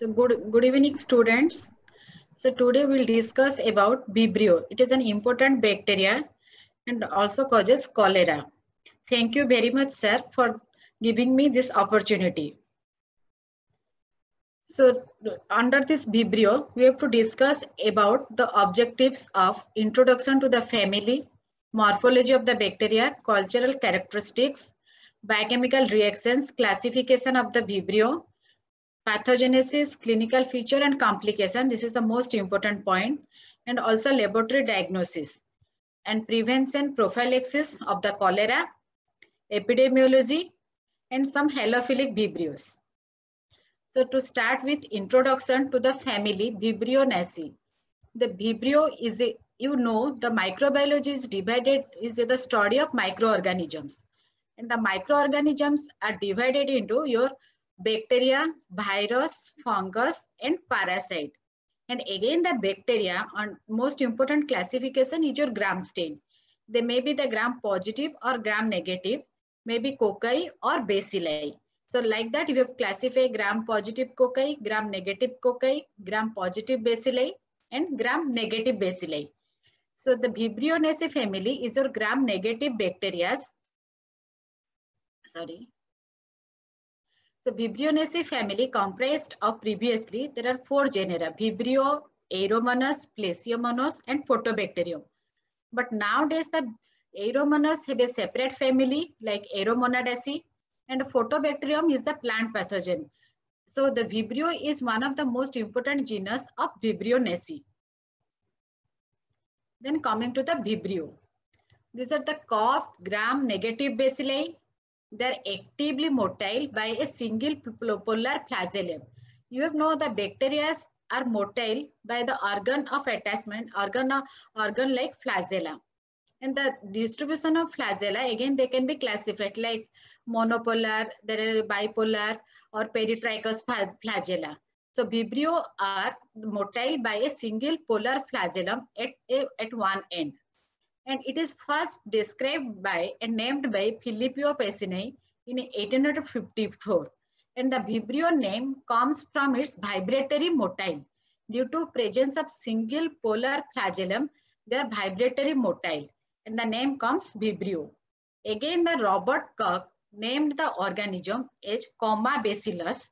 So good, good evening students. So today we'll discuss about Vibrio. It is an important bacteria and also causes cholera. Thank you very much sir for giving me this opportunity. So under this Vibrio, we have to discuss about the objectives of introduction to the family, morphology of the bacteria, cultural characteristics, biochemical reactions, classification of the Vibrio, pathogenesis, clinical feature and complication. This is the most important point and also laboratory diagnosis and prevention prophylaxis of the cholera, epidemiology and some halophilic vibrios. So to start with introduction to the family Vibrionaceae. The Vibrio is a, you know, the microbiology is divided, is the study of microorganisms. And the microorganisms are divided into your bacteria, virus, fungus, and parasite. And again, the bacteria, on most important classification is your gram stain. They may be the gram positive or gram negative, maybe cocci or bacilli. So like that, you have classified gram positive cocci, gram negative cocci, gram positive bacilli, and gram negative bacilli. So the Vibrionaceae family is your gram negative bacteria. Sorry. So Vibrionaceae family comprised of previously, there are four genera, Vibrio, Aeromonas, Plesiomonas, and Photobacterium. But nowadays the Aeromonas have a separate family like Aeromonadaceae and Photobacterium is the plant pathogen. So the Vibrio is one of the most important genus of Vibrionaceae. Then coming to the Vibrio. These are the cough gram negative bacilli they are actively motile by a single polar flagellum. You have know the bacteria are motile by the organ of attachment, organ, organ like flagella. And the distribution of flagella, again, they can be classified like monopolar, there are bipolar or peritrichous flagella. So Vibrio are motile by a single polar flagellum at, at one end and it is first described by and named by Filippo Pacini in 1854. And the Vibrio name comes from its vibratory motile. Due to presence of single polar flagellum, they are vibratory motile and the name comes Vibrio. Again, the Robert Koch named the organism as comma bacillus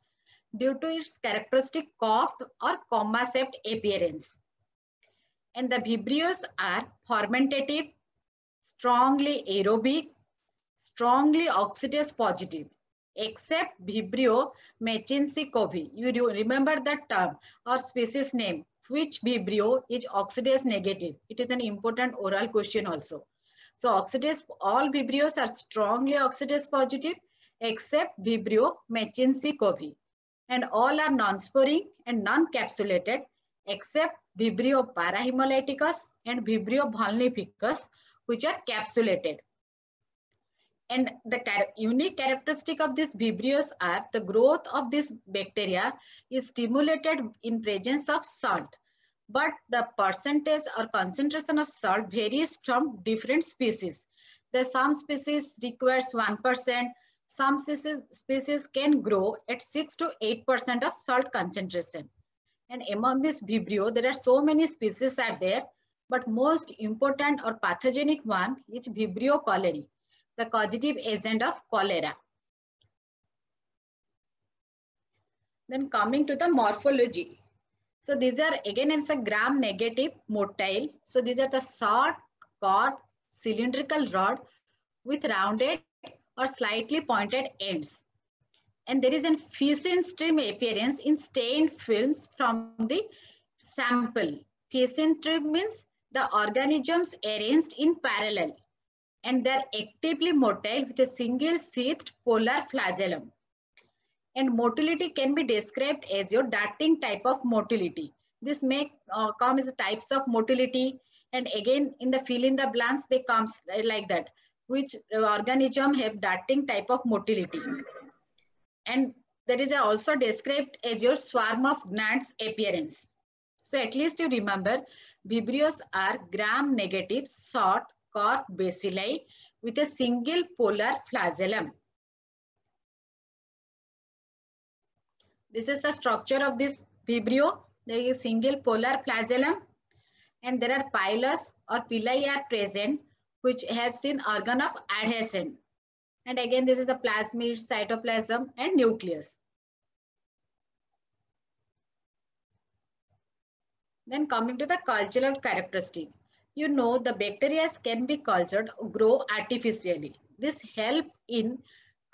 due to its characteristic coughed or comma-shaped appearance and the vibrios are fermentative, strongly aerobic, strongly oxidase positive, except Vibrio machinsi covey. You remember that term or species name, which Vibrio is oxidase negative. It is an important oral question also. So oxidase, all Vibrios are strongly oxidase positive, except Vibrio machinsi covey. And all are non-sporing and non-capsulated, except Vibrio parahemolyticus and Vibrio vulnificus, which are capsulated. And the unique characteristic of these Vibrios are the growth of this bacteria is stimulated in presence of salt. But the percentage or concentration of salt varies from different species. The some species requires 1%, some species, species can grow at 6 to 8% of salt concentration. And among this Vibrio, there are so many species are there, but most important or pathogenic one is Vibrio cholerae, the causative agent of cholera. Then coming to the morphology. So these are again it's a gram negative motile. So these are the short, cord, cylindrical rod with rounded or slightly pointed ends and there is a fission stream appearance in stained films from the sample. Fission stream means the organisms arranged in parallel and they are actively motile with a single sheathed polar flagellum. And motility can be described as your darting type of motility. This may uh, come as types of motility and again in the fill in the blanks they comes like that which organism have darting type of motility and that is also described as your swarm of gnats appearance. So at least you remember, Vibrios are gram-negative short cork bacilli with a single polar flagellum. This is the structure of this vibrio. There is single polar flagellum and there are pilus or pili are present which have seen organ of adhesion. And again, this is the plasmid, cytoplasm and nucleus. Then coming to the cultural characteristic. You know the bacteria can be cultured, grow artificially. This help in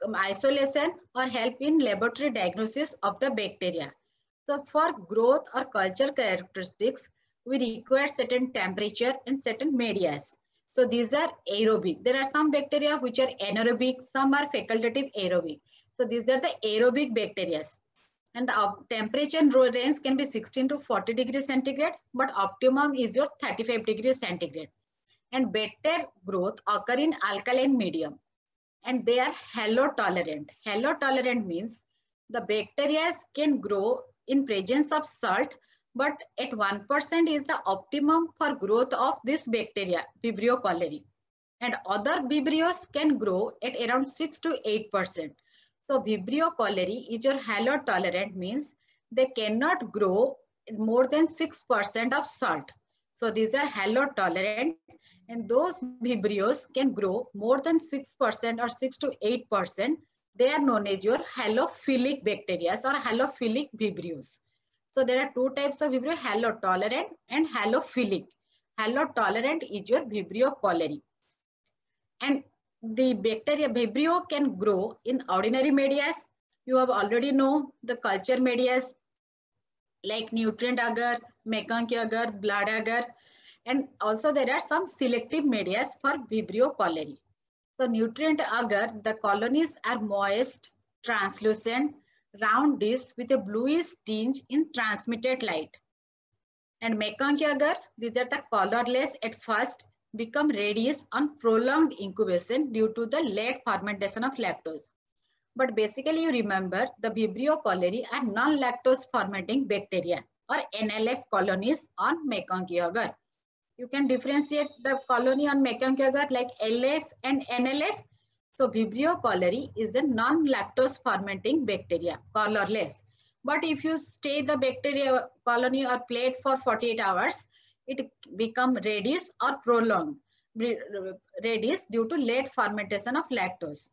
um, isolation or help in laboratory diagnosis of the bacteria. So for growth or culture characteristics, we require certain temperature and certain medias. So these are aerobic. There are some bacteria which are anaerobic, some are facultative aerobic. So these are the aerobic bacteria. And the temperature and range can be 16 to 40 degrees centigrade, but optimum is your 35 degrees centigrade. And better growth occur in alkaline medium. And they are halotolerant. Halotolerant means the bacteria can grow in presence of salt but at 1% is the optimum for growth of this bacteria, Vibrio cholerae. And other Vibrios can grow at around 6 to 8%. So Vibrio cholerae is your halotolerant means they cannot grow more than 6% of salt. So these are halotolerant and those Vibrios can grow more than 6% or 6 to 8%. They are known as your halophilic bacteria or halophilic Vibrios. So there are two types of Vibrio, halotolerant and halophilic. Halotolerant is your Vibrio cholerae. And the bacteria Vibrio can grow in ordinary medias. You have already know the culture medias like nutrient agar, Meckenki agar, blood agar. And also there are some selective medias for Vibrio cholerae. So nutrient agar, the colonies are moist, translucent, round disc with a bluish tinge in transmitted light. And Meckenki agar, these are the colorless at first, become reddish on prolonged incubation due to the late fermentation of lactose. But basically you remember the Vibrio cholerae are non-lactose fermenting bacteria or NLF colonies on Meckenki agar. You can differentiate the colony on Meckenki agar like LF and NLF so Vibrio cholerae is a non-lactose fermenting bacteria, colorless. But if you stay the bacteria colony or plate for 48 hours, it become reddish or prolonged reddish due to late fermentation of lactose.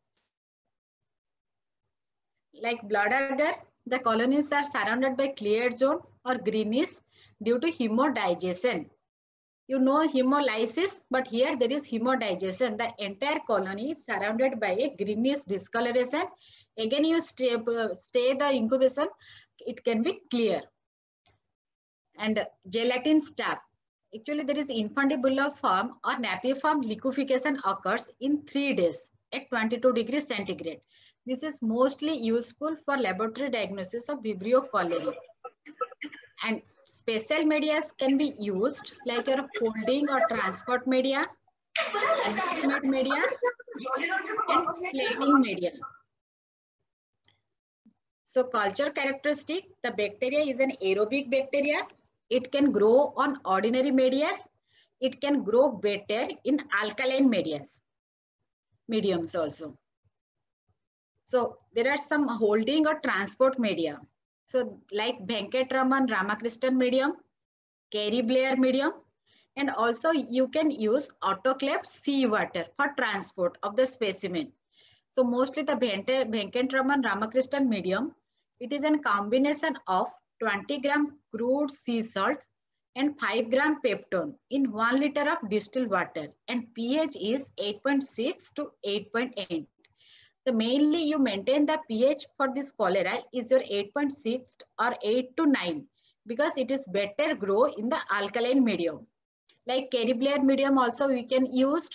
Like blood agar, the colonies are surrounded by clear zone or greenish due to hemodigestion you know hemolysis, but here there is hemodigestion. The entire colony is surrounded by a greenish discoloration. Again, you stay, stay the incubation, it can be clear. And gelatin stab. Actually, there is infundibular form or napiform liquefaction occurs in three days at 22 degrees centigrade. This is mostly useful for laboratory diagnosis of Vibrio cholerae. And special medias can be used like your folding or transport media, media, and plating media. So culture characteristic, the bacteria is an aerobic bacteria. It can grow on ordinary medias. It can grow better in alkaline medias, mediums also. So there are some holding or transport media. So like Venkatraman Ramakrishnan medium, Carey Blair medium, and also you can use autoclaved seawater for transport of the specimen. So mostly the Venkatraman Ramakrishnan medium, it is a combination of 20 gram crude sea salt and 5 gram peptone in 1 liter of distilled water and pH is 8.6 to 8.8. So mainly you maintain the pH for this cholera is your 8.6 or 8 to 9 because it is better grow in the alkaline medium. Like Carey Blair medium also we can use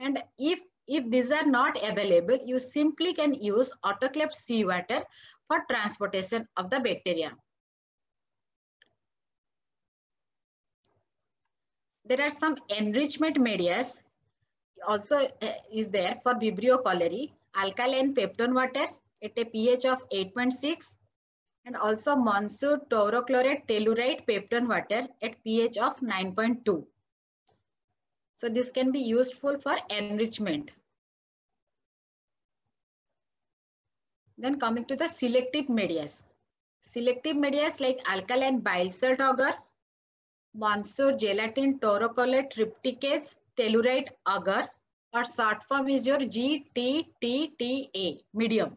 and if if these are not available, you simply can use autoclaved seawater for transportation of the bacteria. There are some enrichment medias also uh, is there for Vibrio cholerae alkaline peptone water at a pH of 8.6 and also Montsou taurochlorate tellurite peptone water at pH of 9.2. So this can be useful for enrichment. Then coming to the selective medias. Selective media like alkaline bile salt agar, Montsou gelatin taurocolate trypticase tellurite agar or short form is your GTTTA medium.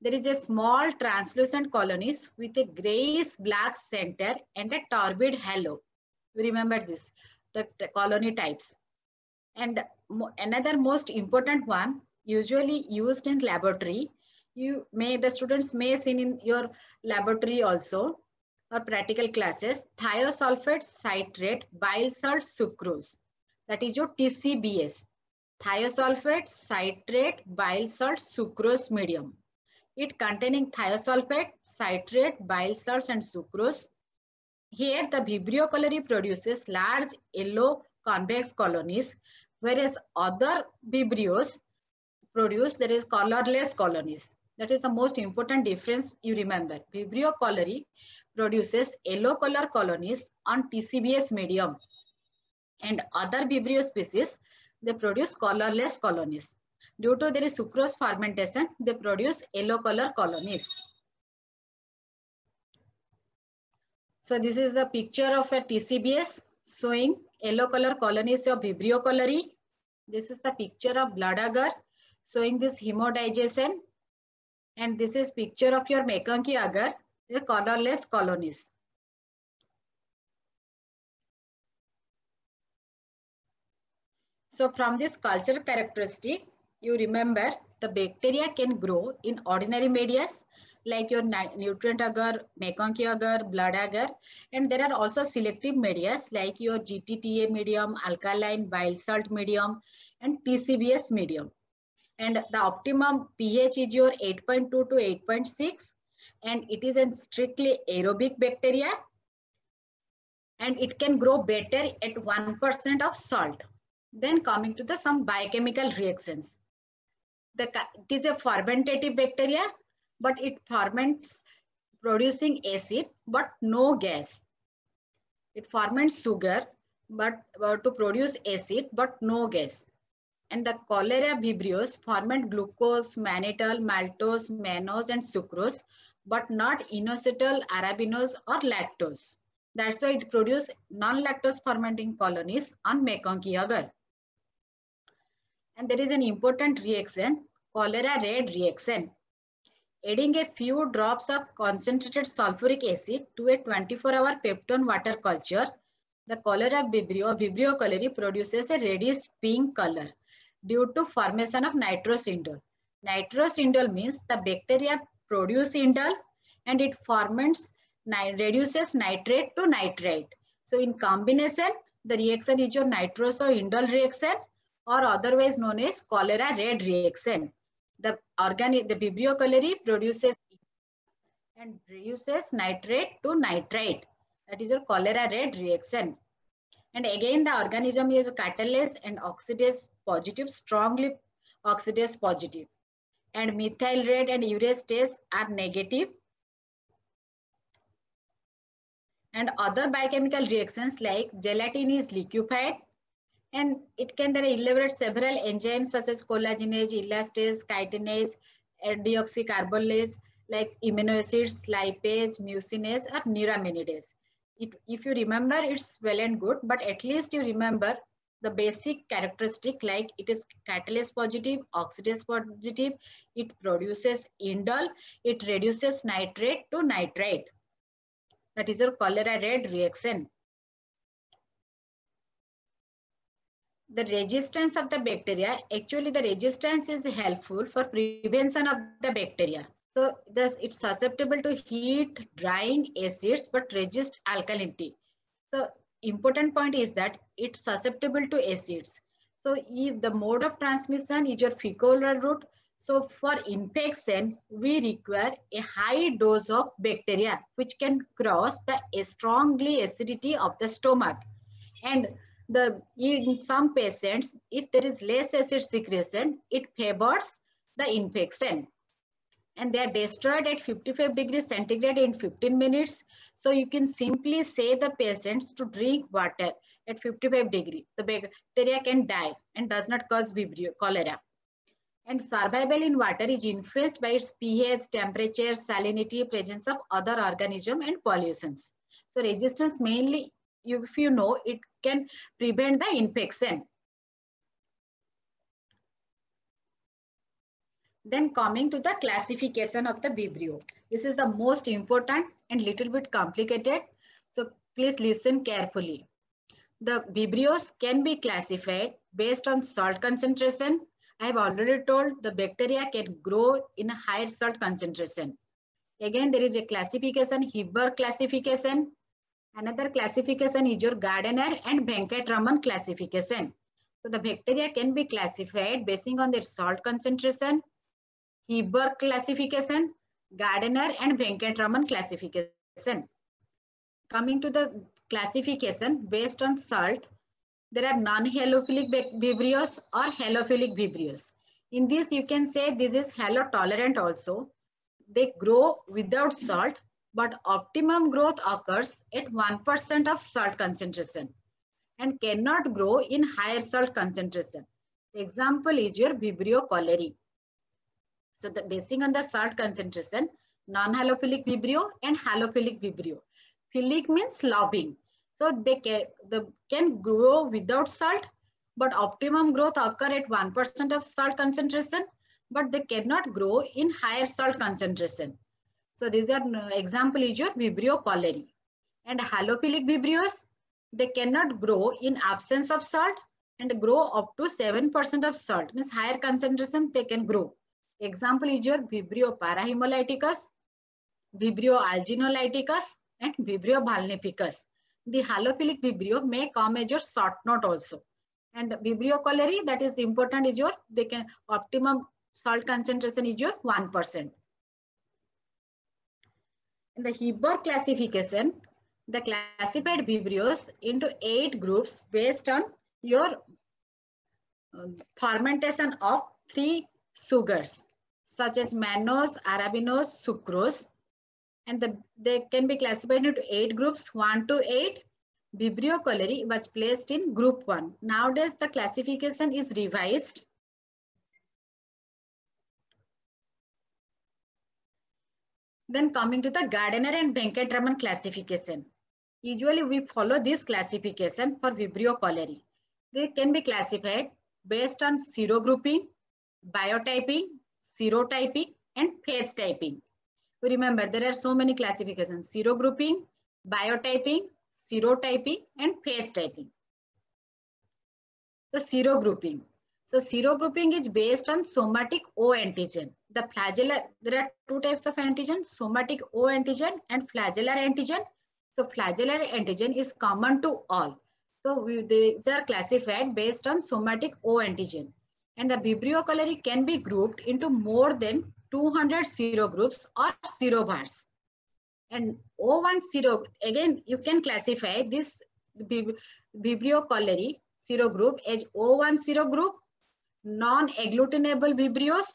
There is a small translucent colonies with a grayish black center and a turbid halo. Remember this, the, the colony types. And another most important one, usually used in laboratory, you may, the students may see in your laboratory also, or practical classes, thiosulfate citrate bile salt sucrose. That is your TCBS. Thiosulfate citrate bile salt sucrose medium. It containing thiosulfate, citrate, bile salts and sucrose. Here the Vibrio cholerae produces large yellow convex colonies, whereas other Vibrios produce there is colorless colonies. That is the most important difference you remember. Vibrio cholerae produces yellow color colonies on TCBS medium and other Vibrio species, they produce colorless colonies. Due to their sucrose fermentation, they produce yellow color colonies. So this is the picture of a TCBS showing yellow color colonies of Vibrio cholerae. This is the picture of blood agar showing this hemodigestion. And this is picture of your MacConkey agar, the colorless colonies. So from this cultural characteristic, you remember the bacteria can grow in ordinary media like your nutrient agar, MacConkey agar, blood agar, and there are also selective media like your GTTA medium, alkaline bile salt medium, and TCBS medium. And the optimum pH is your 8.2 to 8.6, and it is a strictly aerobic bacteria, and it can grow better at 1% of salt. Then coming to the some biochemical reactions. The, it is a fermentative bacteria, but it ferments producing acid, but no gas. It ferments sugar, but uh, to produce acid, but no gas. And the cholera vibrios ferment glucose, mannitol, maltose, mannose, and sucrose, but not inositol, arabinose, or lactose. That's why it produces non-lactose fermenting colonies on MacConkey agar. And there is an important reaction, cholera red reaction. Adding a few drops of concentrated sulfuric acid to a 24-hour peptone water culture, the cholera vibrio, vibrio cholerae produces a reddish pink color due to formation of nitrous indole. Nitrous indole means the bacteria produce indole and it ferments, reduces nitrate to nitrite. So in combination, the reaction is your nitroso indole reaction or otherwise known as cholera red reaction. The organic, the Vibrio cholerae produces and reduces nitrate to nitrite. That is your cholera red reaction. And again, the organism is catalase and oxidase positive, strongly oxidase positive. And methyl red and urastase are negative. And other biochemical reactions like gelatin is liquefied and it can then elaborate several enzymes such as collagenase, elastase, chitinase, deoxycarbolase, like amino acids, lipase, mucinase, or neuraminidase. It, if you remember, it's well and good, but at least you remember the basic characteristic like it is catalase positive, oxidase positive, it produces indole, it reduces nitrate to nitrite. That is your cholera red reaction. The resistance of the bacteria, actually the resistance is helpful for prevention of the bacteria. So thus it's susceptible to heat, drying, acids, but resist alkalinity. So important point is that it's susceptible to acids. So if the mode of transmission is your fecal route, so for infection, we require a high dose of bacteria, which can cross the strongly acidity of the stomach. And the in some patients, if there is less acid secretion, it favors the infection. And they are destroyed at 55 degrees centigrade in 15 minutes. So you can simply say the patients to drink water at 55 degree. The bacteria can die and does not cause vibrio, cholera. And survival in water is influenced by its pH, temperature, salinity, presence of other organism and pollutions. So resistance mainly, if you know, it can prevent the infection. Then coming to the classification of the Vibrio. This is the most important and little bit complicated. So please listen carefully. The Vibrios can be classified based on salt concentration. I have already told the bacteria can grow in a higher salt concentration. Again, there is a classification, Haber classification. Another classification is your Gardner and Venkat-Raman classification. So the bacteria can be classified based on their salt concentration, Haber classification, Gardner and Venkat-Raman classification. Coming to the classification based on salt, there are non-halophilic vibrios or halophilic vibrios. In this, you can say this is halotolerant also. They grow without salt, but optimum growth occurs at 1% of salt concentration and cannot grow in higher salt concentration. Example is your Vibrio cholerae. So the basing on the salt concentration, non-halophilic vibrio and halophilic vibrio. Philic means loving. So they can, they can grow without salt, but optimum growth occur at 1% of salt concentration, but they cannot grow in higher salt concentration. So these are uh, example is your Vibrio cholerae. And halophilic vibrios, they cannot grow in absence of salt and grow up to 7% of salt. Means higher concentration they can grow. Example is your Vibrio parahemolyticus, Vibrio alginolyticus, and Vibrio vulnificus. The halophilic Vibrio may come as your short note also. And Vibrio cholerae, that is important is your, they can optimum salt concentration is your 1%. In the Haber classification, the classified Vibrios into eight groups based on your um, fermentation of three sugars such as mannose, arabinose, sucrose. And the, they can be classified into eight groups, one to eight. Vibrio cholerae was placed in group one. Nowadays, the classification is revised. Then coming to the Gardner and Venkat-Raman classification. Usually we follow this classification for Vibrio cholerae. They can be classified based on serogrouping, biotyping, serotyping, and phase typing. Remember, there are so many classifications, serogrouping, biotyping, serotyping, and phase typing. So serogrouping. So serogrouping is based on somatic O antigen. The flagellar, there are two types of antigen, somatic O antigen and flagellar antigen. So flagellar antigen is common to all. So we, these are classified based on somatic O antigen and the Vibrio cholerae can be grouped into more than 200 serogroups or serobars. And O10, again, you can classify this Vibrio cholerae serogroup as O10 serogroup, non-agglutinable Vibrios,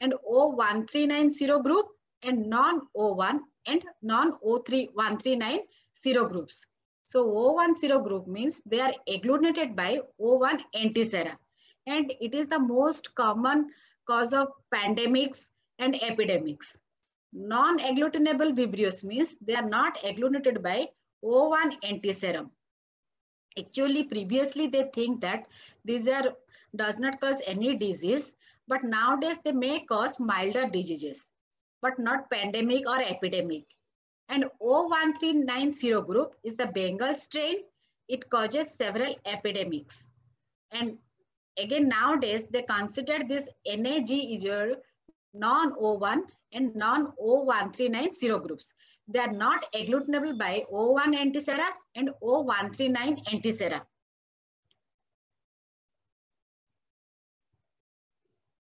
and O1390 group and non-O1 and non-O3139 serogroups. So O1 serogroup means they are agglutinated by O1 antisera and it is the most common cause of pandemics and epidemics. Non-agglutinable vibrios means they are not agglutinated by O1 antiserum. Actually, previously they think that these are does not cause any disease, but nowadays they may cause milder diseases, but not pandemic or epidemic. And O1390 group is the Bengal strain. It causes several epidemics. And again nowadays they consider this NAG is your non-O1 and non-O139 serogroups. They are not agglutinable by O1 antisera and O139 antisera.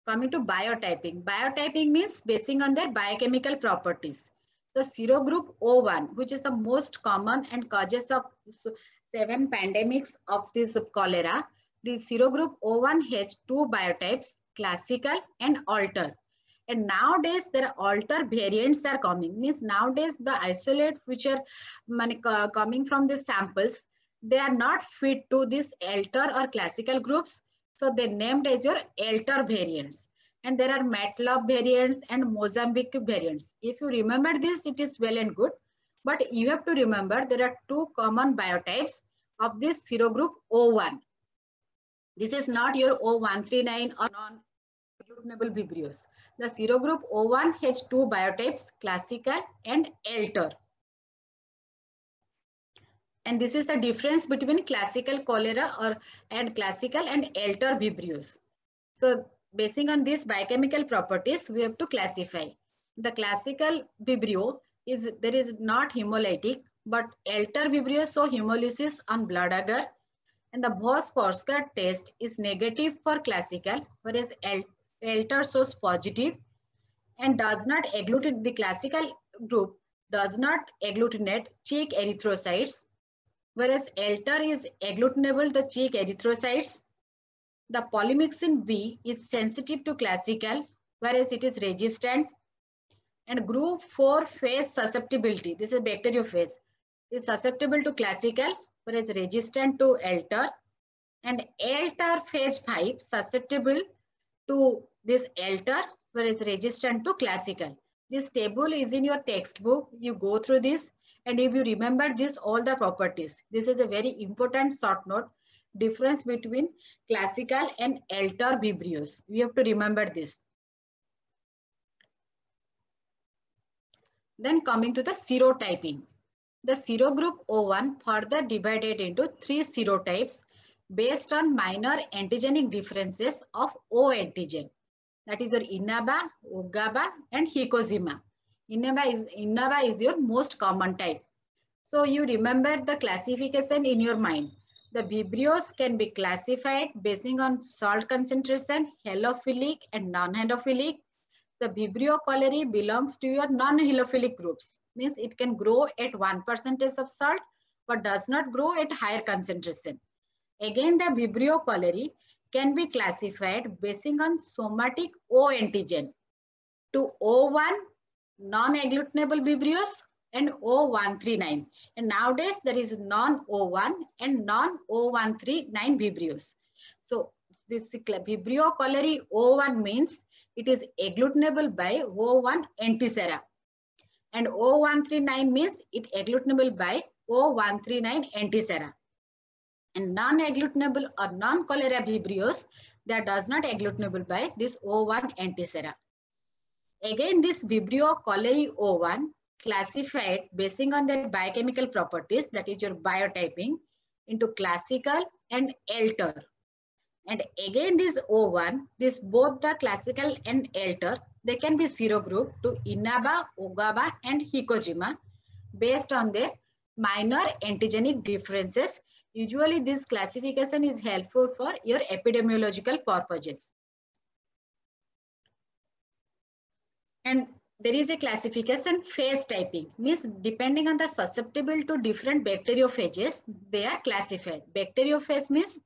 Coming to biotyping. Biotyping means basing on their biochemical properties. The serogroup O1, which is the most common and causes of seven pandemics of this cholera, the serogroup O1 has two biotypes, classical and alter. And nowadays, there are alter variants are coming. Means nowadays, the isolate which are uh, coming from the samples, they are not fit to this alter or classical groups. So they named as your alter variants. and there are MATLAB variants and Mozambique variants. If you remember this, it is well and good. But you have to remember there are two common biotypes of this serogroup O1. This is not your O139 or non-agglutinable Vibrios. The serogroup O1 has two biotypes, classical and Elter. And this is the difference between classical cholera or and classical and Elter Vibrios. So basing on these biochemical properties, we have to classify. The classical Vibrio is there is not hemolytic, but Elter Vibrio show hemolysis on blood agar. And the Voss-Forskert test is negative for classical, whereas Elter shows positive and does not agglutinate, the classical group does not agglutinate cheek erythrocytes, whereas Elter is agglutinable the cheek erythrocytes the polymyxin B is sensitive to classical, whereas it is resistant. And group 4 phase susceptibility, this is bacteriophage, is susceptible to classical, whereas resistant to Elter. And Elter phase 5 susceptible to this Elter, whereas resistant to classical. This table is in your textbook. You go through this and if you remember this, all the properties, this is a very important short note difference between classical and Elter Vibrios. We have to remember this. Then coming to the serotyping. The serogroup O1 further divided into three serotypes based on minor antigenic differences of O antigen. That is your Inaba, Ogaba, and Hikozima. Inaba is, Inaba is your most common type. So you remember the classification in your mind. The vibrios can be classified basing on salt concentration, halophilic and non-halophilic. The vibrio cholerae belongs to your non-halophilic groups. Means it can grow at 1% of salt but does not grow at higher concentration. Again, the vibrio cholerae can be classified basing on somatic O antigen to O1 non-agglutinable vibrios and O139. And nowadays there is non-O1 and non-O139 Vibrios. So this Vibrio cholerae O1 means it is agglutinable by O1 antisera. And O139 means it agglutinable by O139 antisera. And non-agglutinable or non-cholera Vibrios that does not agglutinable by this O1 antisera. Again, this Vibrio cholerae O1 classified basing on their biochemical properties, that is your biotyping, into classical and Elter. And again, this O1, this both the classical and Elter, they can be serogroup to Inaba, Ogaba, and Hikojima based on their minor antigenic differences. Usually, this classification is helpful for your epidemiological purposes. And there is a classification phase typing. Means depending on the susceptible to different bacteriophages they are classified. Bacteriophage means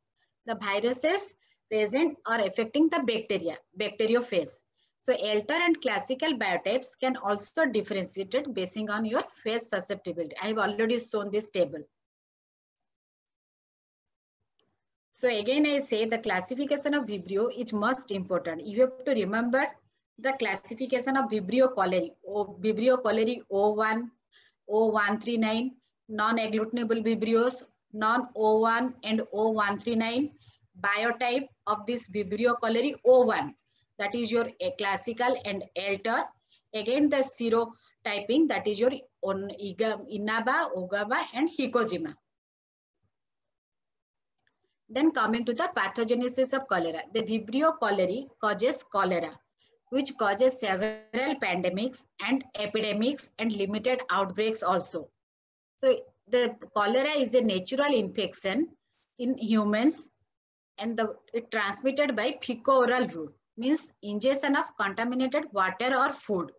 the viruses present or affecting the bacteria bacteriophage. So elter and classical biotypes can also differentiated basing on your phase susceptibility. I have already shown this table. So again i say the classification of vibrio is most important. You have to remember the classification of Vibrio cholerae, o, Vibrio cholerae O1, O139, non-agglutinable Vibrios, non-O1 and O139, biotype of this Vibrio cholerae O1, that is your a classical and Elter. Again, the serotyping, that is your Inaba, Ogaba, and Hikojima. Then coming to the pathogenesis of cholera. The Vibrio cholerae causes cholera which causes several pandemics and epidemics and limited outbreaks also. So the cholera is a natural infection in humans and the, it transmitted by fecal-oral route, means ingestion of contaminated water or food.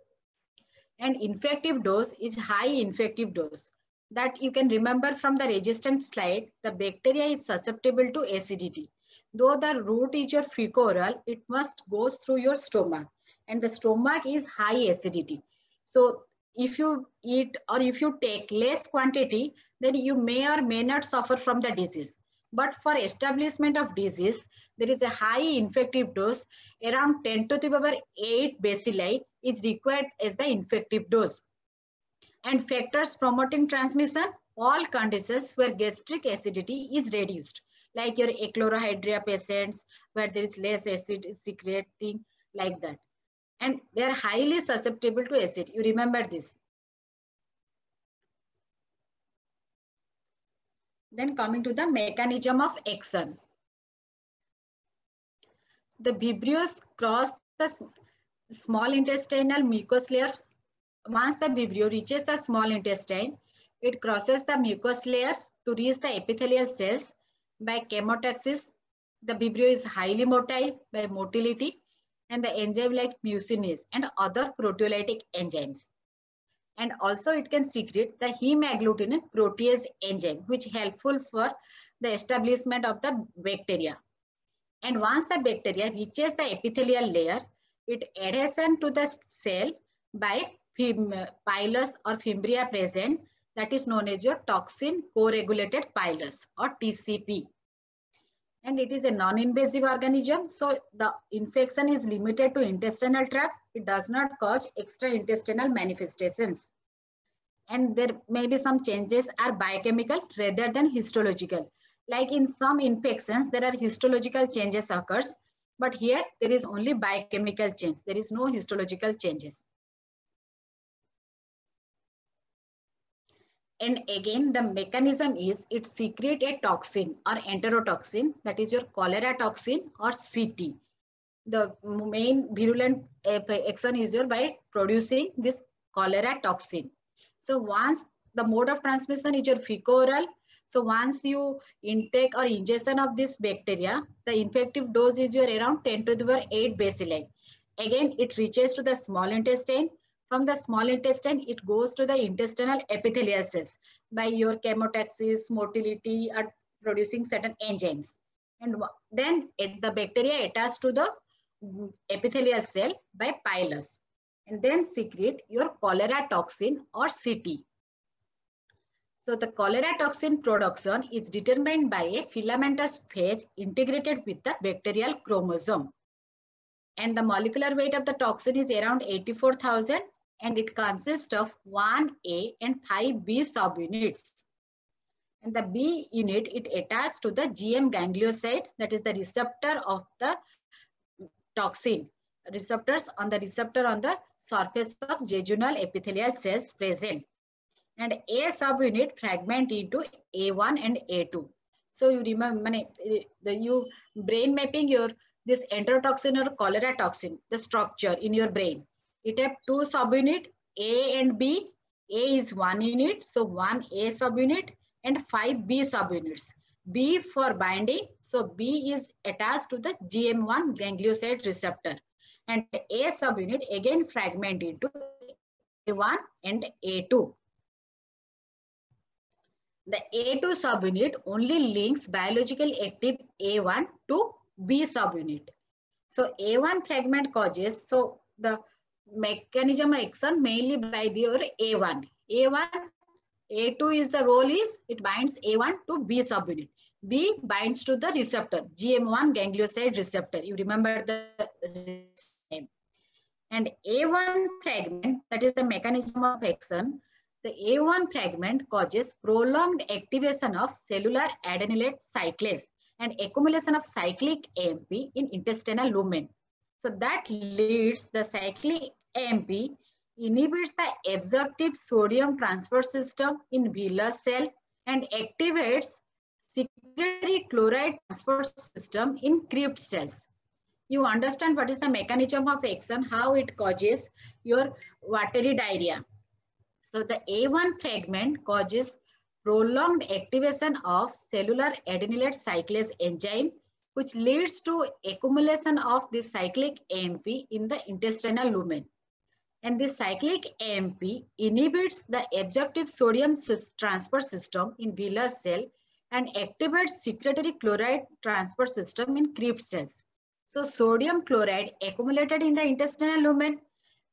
And infective dose is high infective dose. That you can remember from the resistant slide, the bacteria is susceptible to acidity. Though the route is your fecal-oral, it must go through your stomach and the stomach is high acidity. So if you eat or if you take less quantity, then you may or may not suffer from the disease. But for establishment of disease, there is a high infective dose around 10 to the power 8 bacilli is required as the infective dose. And factors promoting transmission, all conditions where gastric acidity is reduced, like your achlorohydria patients where there is less acid secreting like that. And they are highly susceptible to acid. You remember this. Then coming to the mechanism of action. The Vibrios cross the small intestinal mucous layer. Once the Vibrio reaches the small intestine, it crosses the mucous layer to reach the epithelial cells by chemotaxis. The Vibrio is highly motile by motility and the enzyme like mucinase and other proteolytic enzymes. And also it can secrete the hemagglutinin protease enzyme which helpful for the establishment of the bacteria. And once the bacteria reaches the epithelial layer it adhesion to the cell by pilus or fimbria present that is known as your toxin co-regulated pilus or TCP and it is a non-invasive organism. So the infection is limited to intestinal tract. It does not cause extra-intestinal manifestations. And there may be some changes are biochemical rather than histological. Like in some infections, there are histological changes occurs, but here there is only biochemical change. There is no histological changes. And again, the mechanism is it secrete a toxin or enterotoxin, that is your cholera toxin or CT. The main virulent eh, action is your by producing this cholera toxin. So once the mode of transmission is your fecal-oral, so once you intake or ingestion of this bacteria, the infective dose is your around 10 to the power 8 bacilli. Again, it reaches to the small intestine from the small intestine, it goes to the intestinal epithelial by your chemotaxis, motility, or producing certain enzymes. And then it, the bacteria attach to the mm, epithelial cell by pilus and then secrete your cholera toxin or CT. So the cholera toxin production is determined by a filamentous phase integrated with the bacterial chromosome. And the molecular weight of the toxin is around 84,000 and it consists of 1A and 5B subunits. And the B unit, it attaches to the GM ganglioside, that is the receptor of the toxin. Receptors on the receptor on the surface of jejunal epithelial cells present. And A subunit fragment into A1 and A2. So you remember, the you brain mapping your this enterotoxin or cholera toxin, the structure in your brain. It have two subunit A and B. A is one unit, so one A subunit and five B subunits. B for binding, so B is attached to the GM1 ganglioside receptor. And A subunit again fragment into A1 and A2. The A2 subunit only links biological active A1 to B subunit. So A1 fragment causes, so the mechanism of action mainly by your A1. A1, A2 is the role is it binds A1 to B subunit. B binds to the receptor, GM1 ganglioside receptor. You remember the name. And A1 fragment, that is the mechanism of action, the A1 fragment causes prolonged activation of cellular adenylate cyclase and accumulation of cyclic AMP in intestinal lumen. So that leads the cyclic AMP inhibits the absorptive sodium transfer system in villus cell and activates secretory chloride transfer system in Krebs cells. You understand what is the mechanism of action, how it causes your watery diarrhea. So the A1 fragment causes prolonged activation of cellular adenylate cyclase enzyme which leads to accumulation of the cyclic AMP in the intestinal lumen. And the cyclic AMP inhibits the absorptive sodium transfer system in villus cell and activates secretory chloride transfer system in Krebs cells. So sodium chloride accumulated in the intestinal lumen.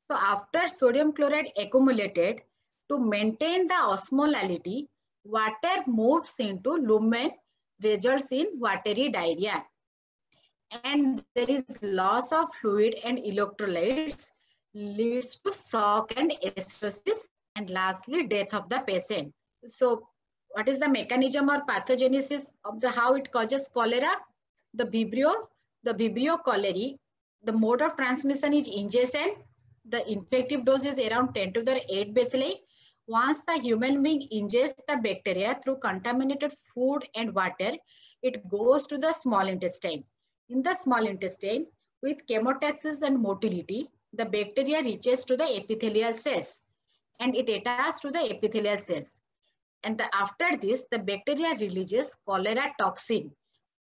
So after sodium chloride accumulated, to maintain the osmolality, water moves into lumen results in watery diarrhea. And there is loss of fluid and electrolytes leads to shock and acidosis and lastly death of the patient. So what is the mechanism or pathogenesis of the how it causes cholera? The Vibrio, the Vibrio cholerae, the mode of transmission is ingestion. The infective dose is around 10 to the 8 bacilli. Once the human being ingests the bacteria through contaminated food and water, it goes to the small intestine. In the small intestine, with chemotaxis and motility, the bacteria reaches to the epithelial cells and it attaches to the epithelial cells. And the, after this, the bacteria releases cholera toxin,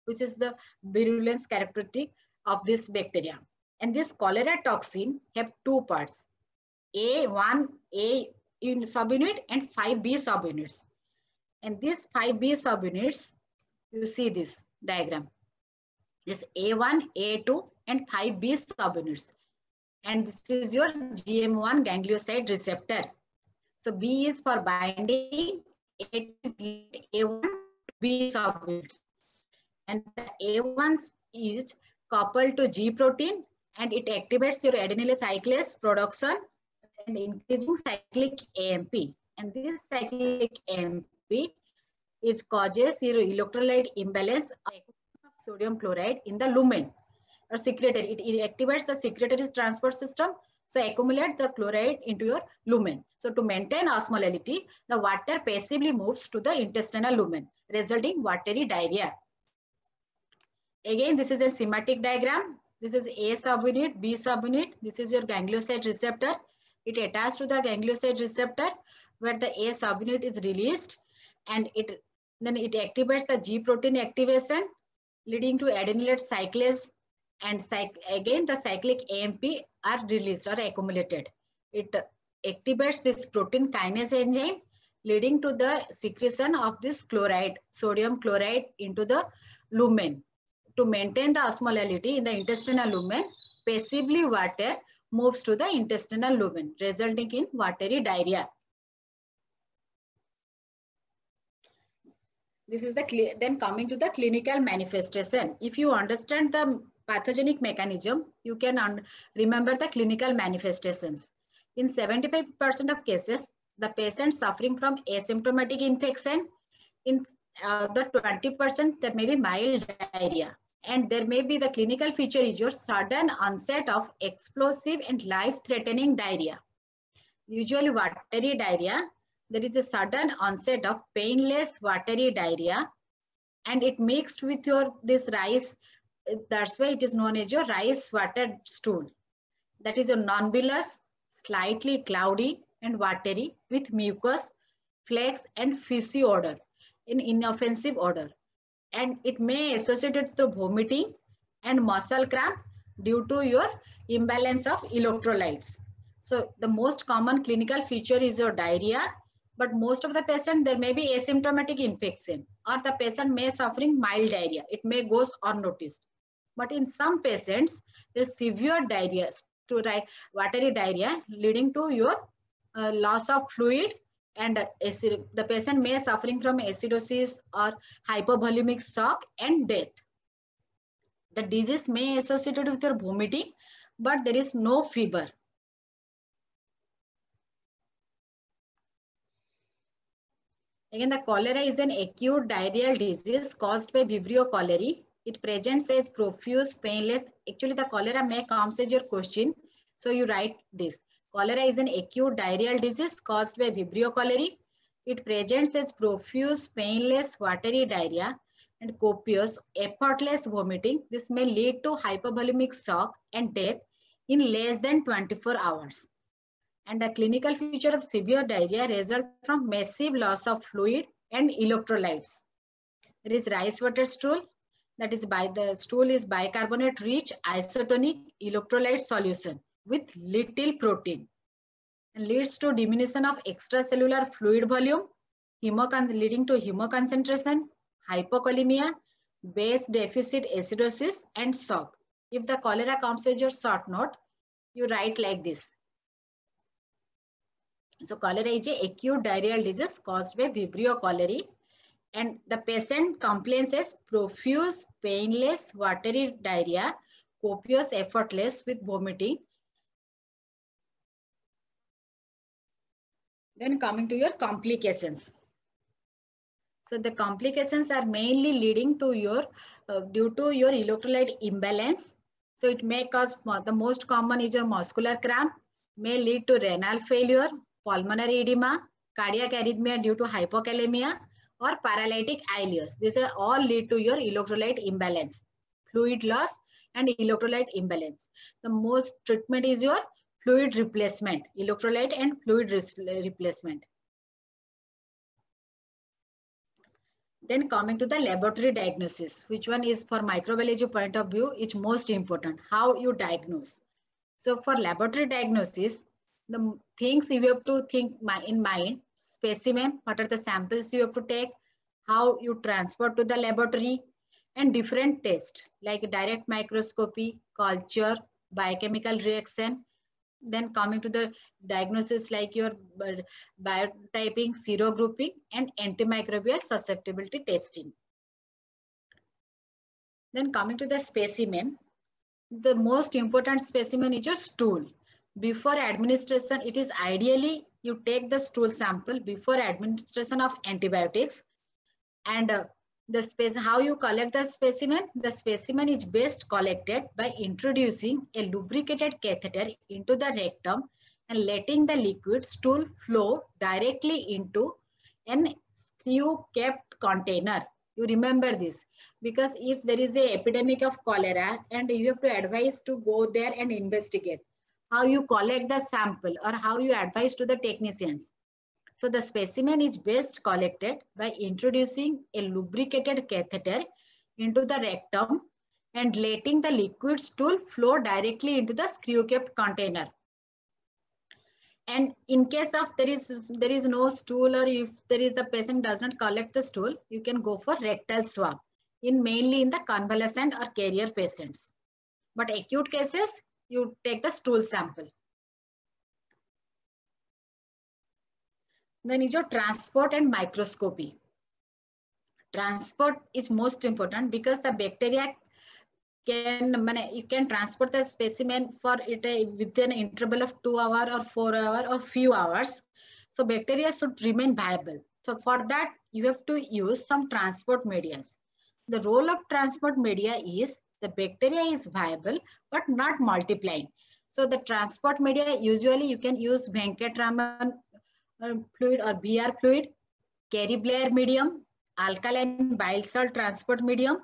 which is the virulence characteristic of this bacteria. And this cholera toxin have two parts, A1, A in subunit and 5B subunits. And these 5B subunits, you see this diagram. This A1, A2 and 5B subunits. And this is your GM1 ganglioside receptor. So B is for binding, A is A1, B subunits. And the A1 is coupled to G protein and it activates your adenylyl cyclase production and increasing cyclic AMP. And this cyclic AMP it causes electrolyte imbalance of sodium chloride in the lumen or secretory. It, it activates the secretory transport system. So accumulate the chloride into your lumen. So to maintain osmolality, the water passively moves to the intestinal lumen, resulting watery diarrhea. Again, this is a schematic diagram. This is A subunit, B subunit. This is your ganglioside receptor. It attaches to the ganglioside receptor where the A subunit is released and it then it activates the G protein activation leading to adenylate cyclase and again the cyclic AMP are released or accumulated. It activates this protein kinase enzyme leading to the secretion of this chloride, sodium chloride into the lumen to maintain the osmolality in the intestinal lumen, passively water moves to the intestinal lumen, resulting in watery diarrhea. This is the then coming to the clinical manifestation. If you understand the pathogenic mechanism, you can remember the clinical manifestations. In 75% of cases, the patient suffering from asymptomatic infection. In uh, the 20%, that may be mild diarrhea and there may be the clinical feature is your sudden onset of explosive and life-threatening diarrhea. Usually watery diarrhea, there is a sudden onset of painless watery diarrhea and it mixed with your this rice, that's why it is known as your rice water stool. That is a non-bilous, slightly cloudy and watery with mucus, flakes and fishy odor in inoffensive odor and it may associate associated to vomiting and muscle cramp due to your imbalance of electrolytes. So the most common clinical feature is your diarrhea, but most of the patient there may be asymptomatic infection or the patient may suffering mild diarrhea. It may goes unnoticed. But in some patients, there's severe diarrhea, to watery diarrhea leading to your uh, loss of fluid and acid, the patient may suffering from acidosis or hypovolemic shock and death. The disease may associated with your vomiting, but there is no fever. Again, the cholera is an acute diarrheal disease caused by Vibrio cholerae. It presents as profuse, painless. Actually, the cholera may come as your question. So you write this. Cholera is an acute diarrheal disease caused by Vibrio cholerae. It presents as profuse, painless, watery diarrhea and copious, effortless vomiting. This may lead to hypovolemic shock and death in less than 24 hours. And the clinical feature of severe diarrhea results from massive loss of fluid and electrolytes. There is rice water stool. That is by the stool is bicarbonate rich isotonic electrolyte solution with little protein and leads to diminution of extracellular fluid volume, leading to hemoconcentration, hypokalemia, base deficit acidosis, and shock. If the cholera comes as your short note, you write like this. So cholera is a acute diarrheal disease caused by Vibrio cholerae And the patient complains as profuse, painless, watery diarrhea, copious, effortless with vomiting. Then coming to your complications. So the complications are mainly leading to your, uh, due to your electrolyte imbalance. So it may cause, the most common is your muscular cramp, may lead to renal failure, pulmonary edema, cardiac arrhythmia due to hypokalemia, or paralytic ileus. These are all lead to your electrolyte imbalance, fluid loss and electrolyte imbalance. The most treatment is your fluid replacement, electrolyte and fluid replacement. Then coming to the laboratory diagnosis, which one is for microbiology point of view it's most important, how you diagnose. So for laboratory diagnosis, the things you have to think in mind, specimen, what are the samples you have to take, how you transport to the laboratory, and different tests like direct microscopy, culture, biochemical reaction, then coming to the diagnosis like your biotyping, serogrouping, and antimicrobial susceptibility testing. Then coming to the specimen, the most important specimen is your stool. Before administration, it is ideally you take the stool sample before administration of antibiotics and uh, the space how you collect the specimen? The specimen is best collected by introducing a lubricated catheter into the rectum and letting the liquid stool flow directly into an screw kept container. You remember this. Because if there is a epidemic of cholera and you have to advise to go there and investigate how you collect the sample or how you advise to the technicians so the specimen is best collected by introducing a lubricated catheter into the rectum and letting the liquid stool flow directly into the screw kept container. And in case of there is there is no stool or if there is the patient does not collect the stool, you can go for rectal swab in mainly in the convalescent or carrier patients. But acute cases, you take the stool sample. Your transport and microscopy. Transport is most important because the bacteria can you can transport the specimen for it uh, within an interval of two hour or four hour or few hours. So bacteria should remain viable. So for that, you have to use some transport media. The role of transport media is the bacteria is viable but not multiplying. So the transport media usually you can use Venkatraman fluid or BR fluid, Kerry Blair medium, alkaline bile salt transport medium,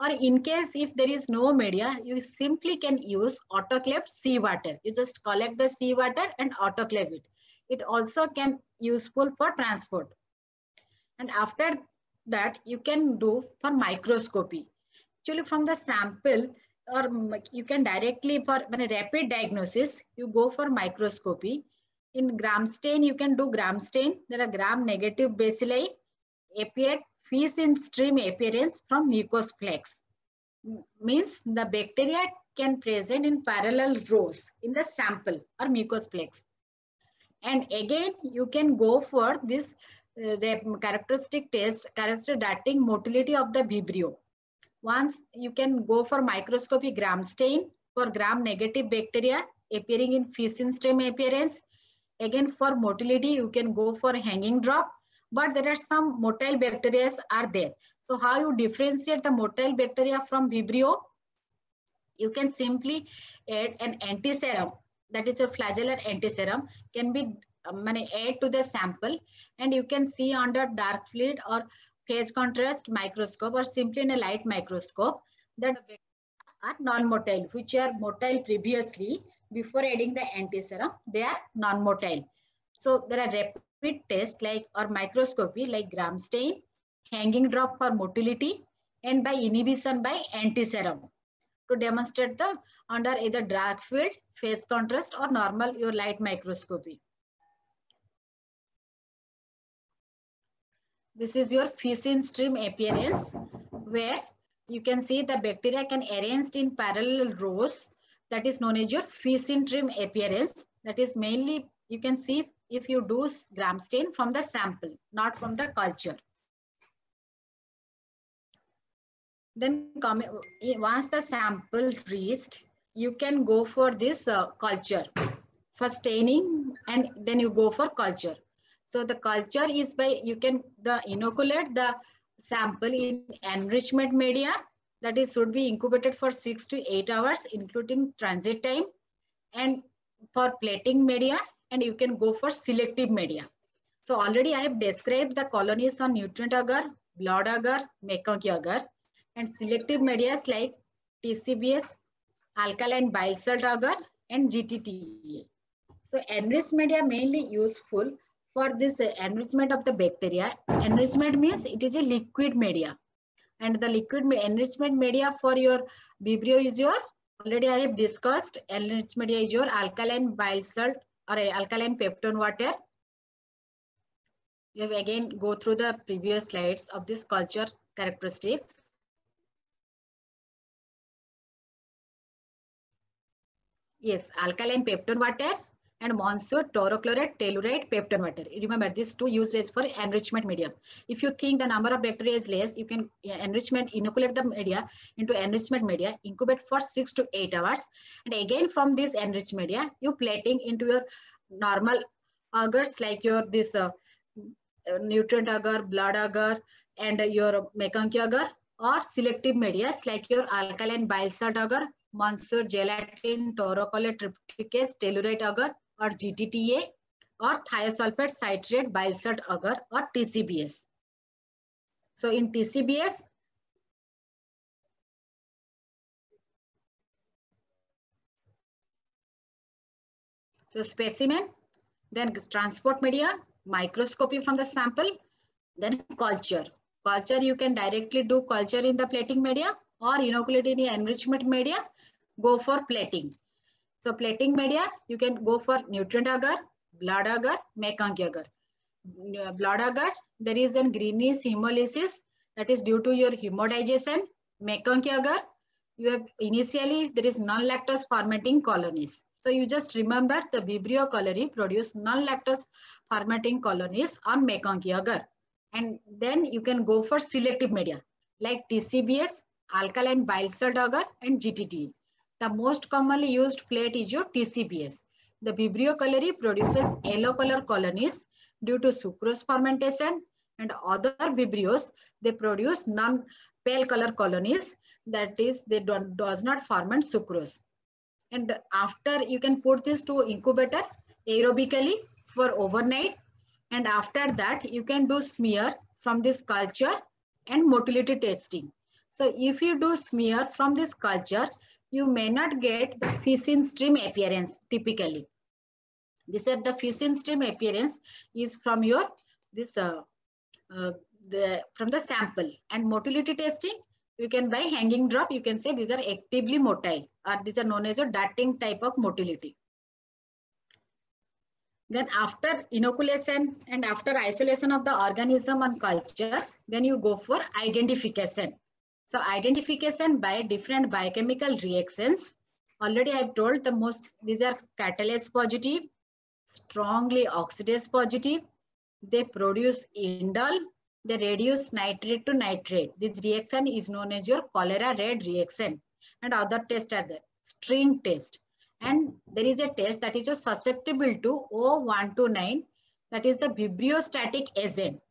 or in case if there is no media, you simply can use autoclaved seawater. You just collect the seawater and autoclave it. It also can be useful for transport. And after that, you can do for microscopy. Actually, from the sample, or you can directly for when a rapid diagnosis, you go for microscopy in gram stain, you can do gram stain. There are gram negative bacilli appeared fees in stream appearance from mucous flakes. Means the bacteria can present in parallel rows in the sample or mucous flakes. And again, you can go for this uh, characteristic test, characteristic motility of the vibrio. Once you can go for microscopy gram stain for gram negative bacteria appearing in in stream appearance Again, for motility, you can go for hanging drop, but there are some motile bacteria are there. So how you differentiate the motile bacteria from Vibrio? You can simply add an antiserum, that is a flagellar antiserum, can be um, add to the sample and you can see under dark field or phase contrast microscope or simply in a light microscope that are non-motile, which are motile previously before adding the antiserum, they are non-motile. So there are rapid tests like or microscopy like gram stain, hanging drop for motility, and by inhibition by antiserum to demonstrate the under either dark field, phase contrast or normal your light microscopy. This is your in stream appearance where you can see the bacteria can arranged in parallel rows that is known as your stream appearance. That is mainly you can see if you do gram stain from the sample, not from the culture. Then come, once the sample reached, you can go for this uh, culture for staining and then you go for culture. So the culture is by, you can the inoculate the sample in enrichment media that is should be incubated for six to eight hours, including transit time and for plating media and you can go for selective media. So already I have described the colonies on nutrient agar, blood agar, Mekong agar and selective medias like TCBS, alkaline bile salt agar and GTTA. So enriched media mainly useful for this enrichment of the bacteria. Enrichment means it is a liquid media and the liquid enrichment media for your Vibrio is your already I have discussed enriched media is your alkaline bile salt or alkaline peptone water. You have again go through the previous slides of this culture characteristics. Yes, alkaline peptone water and Monsour torochlorate tellurite peptone water. Remember these two uses for enrichment medium. If you think the number of bacteria is less, you can enrichment inoculate the media into enrichment media, incubate for six to eight hours. And again from this enriched media, you plating into your normal agars like your this uh, nutrient agar, blood agar, and your Mekong agar or selective media like your alkaline bile salt agar, Monsour gelatin, torocholate trypticase, tellurite agar, और ए और thiosulphate citrate bile salt agar और TCBS so in TCBS so specimen then transport media microscopy from the sample then culture culture you can directly do culture in the plating media और inoculate enrichment media go for plating So plating media, you can go for nutrient agar, blood agar, Mekong agar. Uh, blood agar, there is a greenish hemolysis that is due to your hemodigestion. Mekong agar, you have initially there is non-lactose fermenting colonies. So you just remember the Vibrio cholerae produce non-lactose fermenting colonies on Mekong agar. And then you can go for selective media like TCBS, alkaline bile salt agar and GTT. The most commonly used plate is your TCBS. The Vibrio cholerae produces yellow color colonies due to sucrose fermentation and other Vibrios, they produce non-pale color colonies. That is, they don't, does not ferment sucrose. And after you can put this to incubator aerobically for overnight. And after that, you can do smear from this culture and motility testing. So if you do smear from this culture, you may not get the fission stream appearance typically. This is the fission stream appearance is from your this uh, uh, the from the sample and motility testing you can by hanging drop you can say these are actively motile or these are known as a darting type of motility. Then after inoculation and after isolation of the organism on culture, then you go for identification. So identification by different biochemical reactions. Already I've told the most, these are catalase positive, strongly oxidase positive. They produce indole. They reduce nitrate to nitrate. This reaction is known as your cholera red reaction. And other tests are there. String test. And there is a test that is susceptible to O129. That is the vibriostatic agent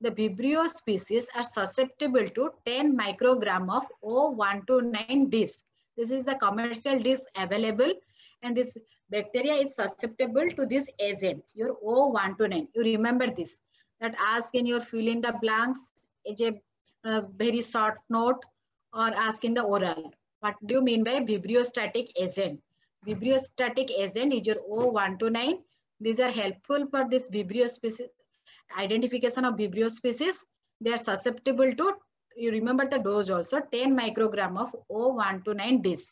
the Vibrio species are susceptible to 10 microgram of O129 disc. This is the commercial disc available and this bacteria is susceptible to this agent, your O129. You remember this, that ask in your fill in the blanks, is a, a very short note or ask in the oral. What do you mean by vibriostatic agent? Vibriostatic agent is your O129. These are helpful for this Vibrio species identification of Vibrio species, they are susceptible to, you remember the dose also, 10 microgram of O129 disc.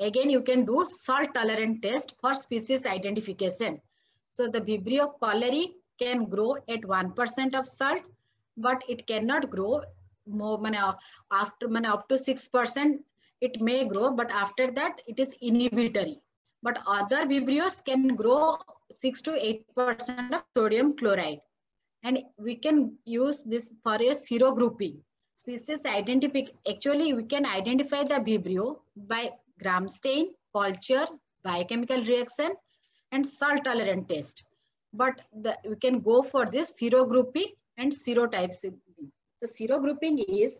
Again, you can do salt tolerant test for species identification. So the Vibrio cholerae can grow at 1% of salt, but it cannot grow more after up to 6%. It may grow, but after that it is inhibitory. But other Vibrios can grow 6 to 8% of sodium chloride. And we can use this for a zero grouping. species identification. Actually, we can identify the Vibrio by gram stain, culture, biochemical reaction, and salt tolerant test. But the, we can go for this serogrouping and serotypes. The serogrouping is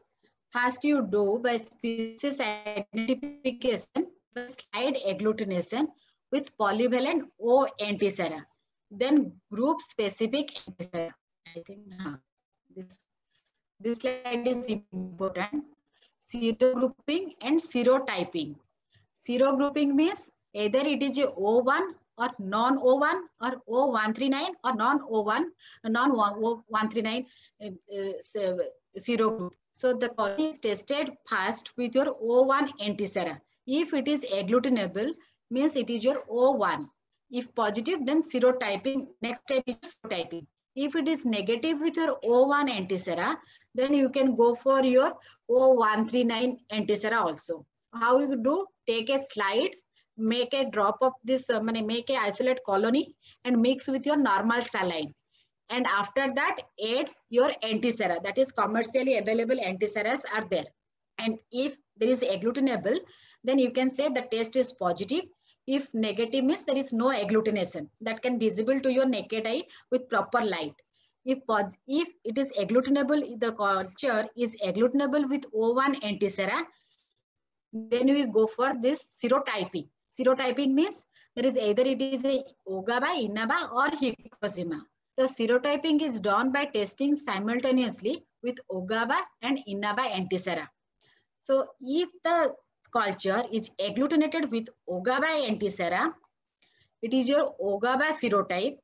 first you do by species identification, slide agglutination with polyvalent O antisera. Then group specific antisera. I think huh, this, this slide is important. Serogrouping and serotyping. Serogrouping means either it is a O1 or non-O1 or O139 or non-O1, non-O139 uh, uh, zero. So the colony is tested first with your O1 antisera. If it is agglutinable, means it is your O1. If positive, then serotyping. Next step is serotyping. If it is negative with your O1 antisera, then you can go for your O139 antisera also. How you do? Take a slide make a drop of this, uh, make a isolate colony and mix with your normal saline. And after that, add your antisera. That is commercially available antiseras are there. And if there is agglutinable, then you can say the test is positive. If negative means there is no agglutination that can be visible to your naked eye with proper light. If, if it is agglutinable, the culture is agglutinable with O1 antisera, then we go for this serotyping Serotyping means there is either it is a Ogaba, Inaba or Hikojima. The serotyping is done by testing simultaneously with Ogaba and Inaba antisera. So if the culture is agglutinated with Ogaba antisera, it is your Ogaba serotype.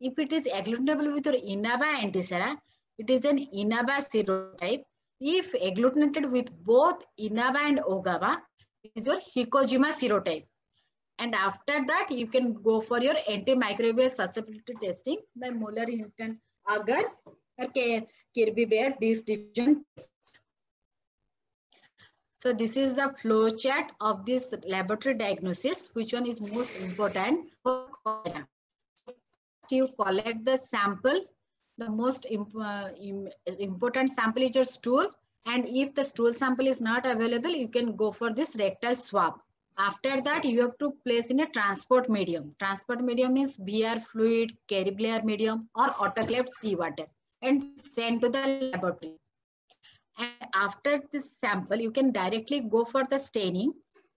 If it is agglutinable with your Inaba antisera, it is an Inaba serotype. If agglutinated with both Inaba and Ogaba, it is your Hikojima serotype. And after that, you can go for your antimicrobial susceptibility testing by Muller Hinton Agar or Kirby Bear this division. So this is the flow chart of this laboratory diagnosis. Which one is most important for cholera? You collect the sample. The most imp uh, important sample is your stool. And if the stool sample is not available, you can go for this rectal swab. After that, you have to place in a transport medium. Transport medium means BR fluid, Carrier medium or autoclaved seawater and send to the laboratory. And after this sample, you can directly go for the staining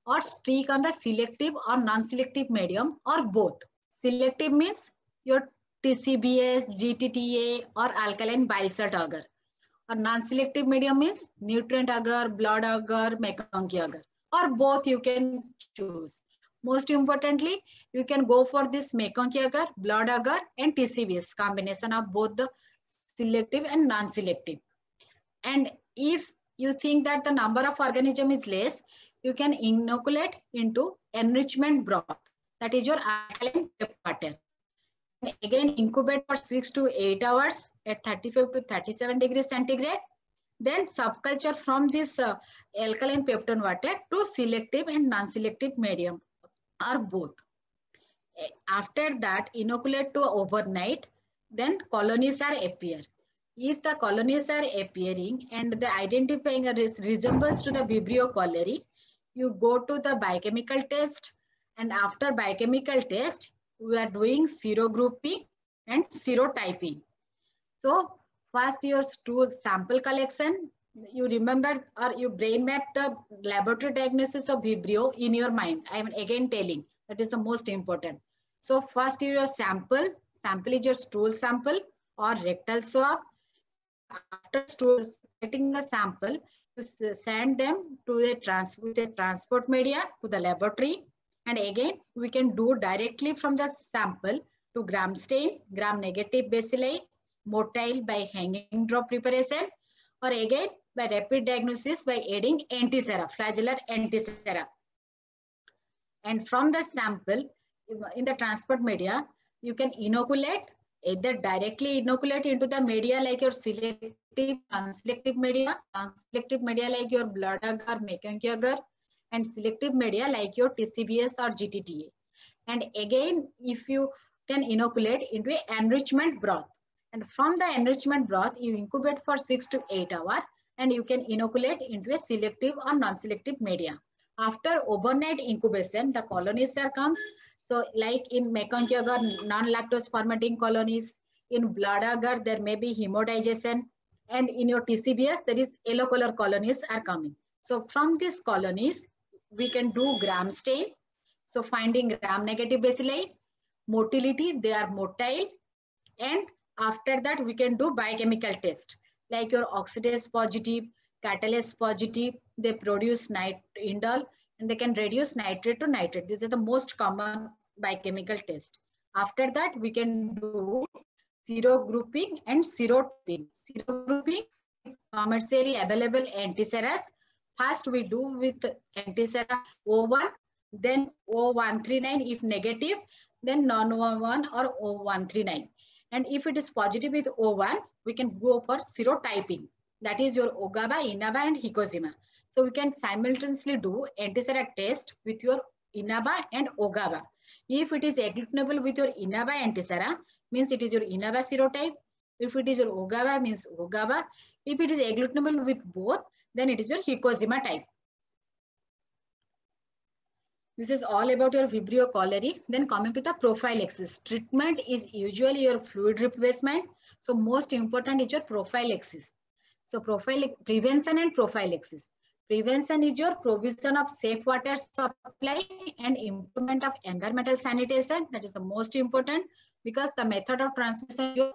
or streak on the selective or non-selective medium or both. Selective means your TCBS, GTTA or alkaline bile salt agar. Or non-selective medium means nutrient agar, blood agar, MacConkey agar or both you can choose. Most importantly, you can go for this MacConkey agar, blood agar and TCBS combination of both the selective and non-selective. And if you think that the number of organism is less, you can inoculate into enrichment broth. That is your alkaline water. Again, incubate for 6 to 8 hours at 35 to 37 degrees centigrade then subculture from this uh, alkaline peptone water to selective and non-selective medium or both. After that, inoculate to overnight, then colonies are appear. If the colonies are appearing and the identifying resembles to the Vibrio cholerae, you go to the biochemical test and after biochemical test, we are doing serogrouping and serotyping. So First, your stool sample collection. You remember or you brain map the laboratory diagnosis of Vibrio in your mind. I am again telling that is the most important. So first your sample. Sample is your stool sample or rectal swab. After getting the sample, you send them to the trans with a transport media to the laboratory. And again, we can do directly from the sample to gram stain, gram negative bacilli, motile by hanging drop preparation or again by rapid diagnosis by adding antisera, flagellar antisera. And from the sample in the transport media, you can inoculate either directly inoculate into the media like your selective, unselective media, unselective media like your blood agar, MacConkey agar, and selective media like your TCBS or GTTA. And again, if you can inoculate into enrichment broth, and from the enrichment broth, you incubate for 6 to 8 hours and you can inoculate into a selective or non-selective media. After overnight incubation, the colonies are comes. So like in Mekong agar, non-lactose fermenting colonies, in blood agar, there may be hemodigestion, and in your TCBS, there is yellow color colonies are coming. So from these colonies, we can do gram stain. So finding gram negative bacilli, motility, they are motile. And after that, we can do biochemical test like your oxidase positive, catalase positive, they produce nit indole and they can reduce nitrate to nitrate. These are the most common biochemical test. After that, we can do zero grouping and zero tipping. Zero grouping, commercially available antiserras. First, we do with antisera O1, then O139 if negative, then non-O1 or O139. And if it is positive with O1, we can go for serotyping. That is your Ogaba, Inaba, and Hikozima. So we can simultaneously do antisera test with your Inaba and Ogaba. If it is agglutinable with your Inaba antisera, means it is your Inaba serotype. If it is your Ogaba, means Ogaba. If it is agglutinable with both, then it is your Hikozima type. This is all about your Vibrio cholerae. Then coming to the prophylaxis. Treatment is usually your fluid replacement. So most important is your prophylaxis. So profile, prevention and prophylaxis. Prevention is your provision of safe water supply and improvement of environmental sanitation. That is the most important because the method of transmission is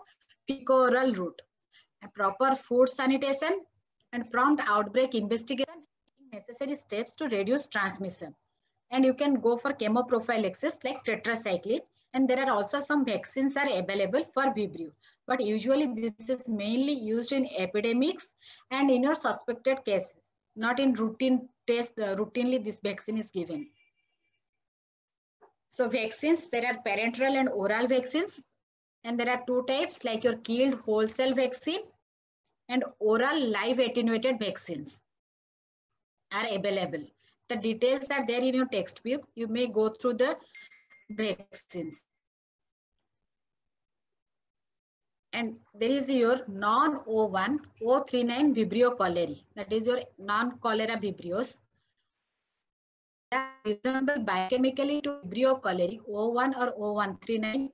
fecal-oral route. Proper food sanitation and prompt outbreak investigation necessary steps to reduce transmission. And you can go for chemoprophylaxis like tetracycline. And there are also some vaccines are available for Vibrio. But usually this is mainly used in epidemics and in your suspected cases, not in routine test, uh, routinely this vaccine is given. So vaccines, there are parenteral and oral vaccines. And there are two types like your killed whole cell vaccine and oral live attenuated vaccines are available. The details are there in your textbook. You may go through the vaccines. And there is your non-O1, O39 Vibrio cholerae. That is your non-cholera Vibrios. That resemble biochemically to Vibrio cholerae, O1 or O139,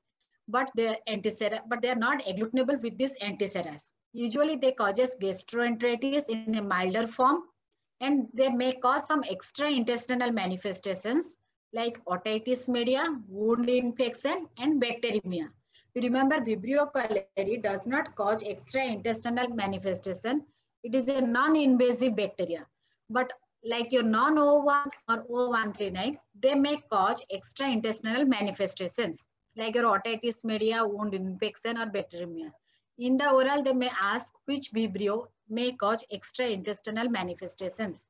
but they are antisera, but they are not agglutinable with these antiseras. Usually they causes gastroenteritis in a milder form and they may cause some extra intestinal manifestations like otitis media, wound infection, and bacteremia. You remember Vibrio cholerae does not cause extra intestinal manifestation. It is a non-invasive bacteria. But like your non-O1 or O139, they may cause extra intestinal manifestations like your otitis media, wound infection, or bacteremia. In the oral, they may ask which Vibrio may cause extra intestinal manifestations.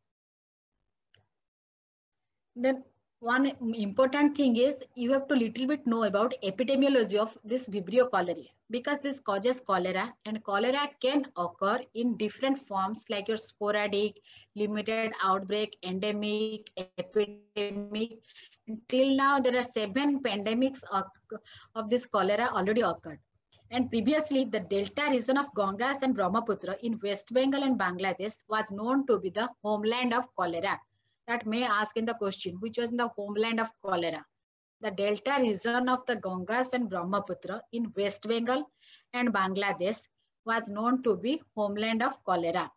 Then one important thing is you have to little bit know about epidemiology of this Vibrio cholerae because this causes cholera and cholera can occur in different forms like your sporadic, limited outbreak, endemic, epidemic. Till now, there are seven pandemics of, of this cholera already occurred. And previously, the delta region of Ganges and Brahmaputra in West Bengal and Bangladesh was known to be the homeland of cholera. That may ask in the question, which was in the homeland of cholera. The delta region of the Ganges and Brahmaputra in West Bengal and Bangladesh was known to be homeland of cholera.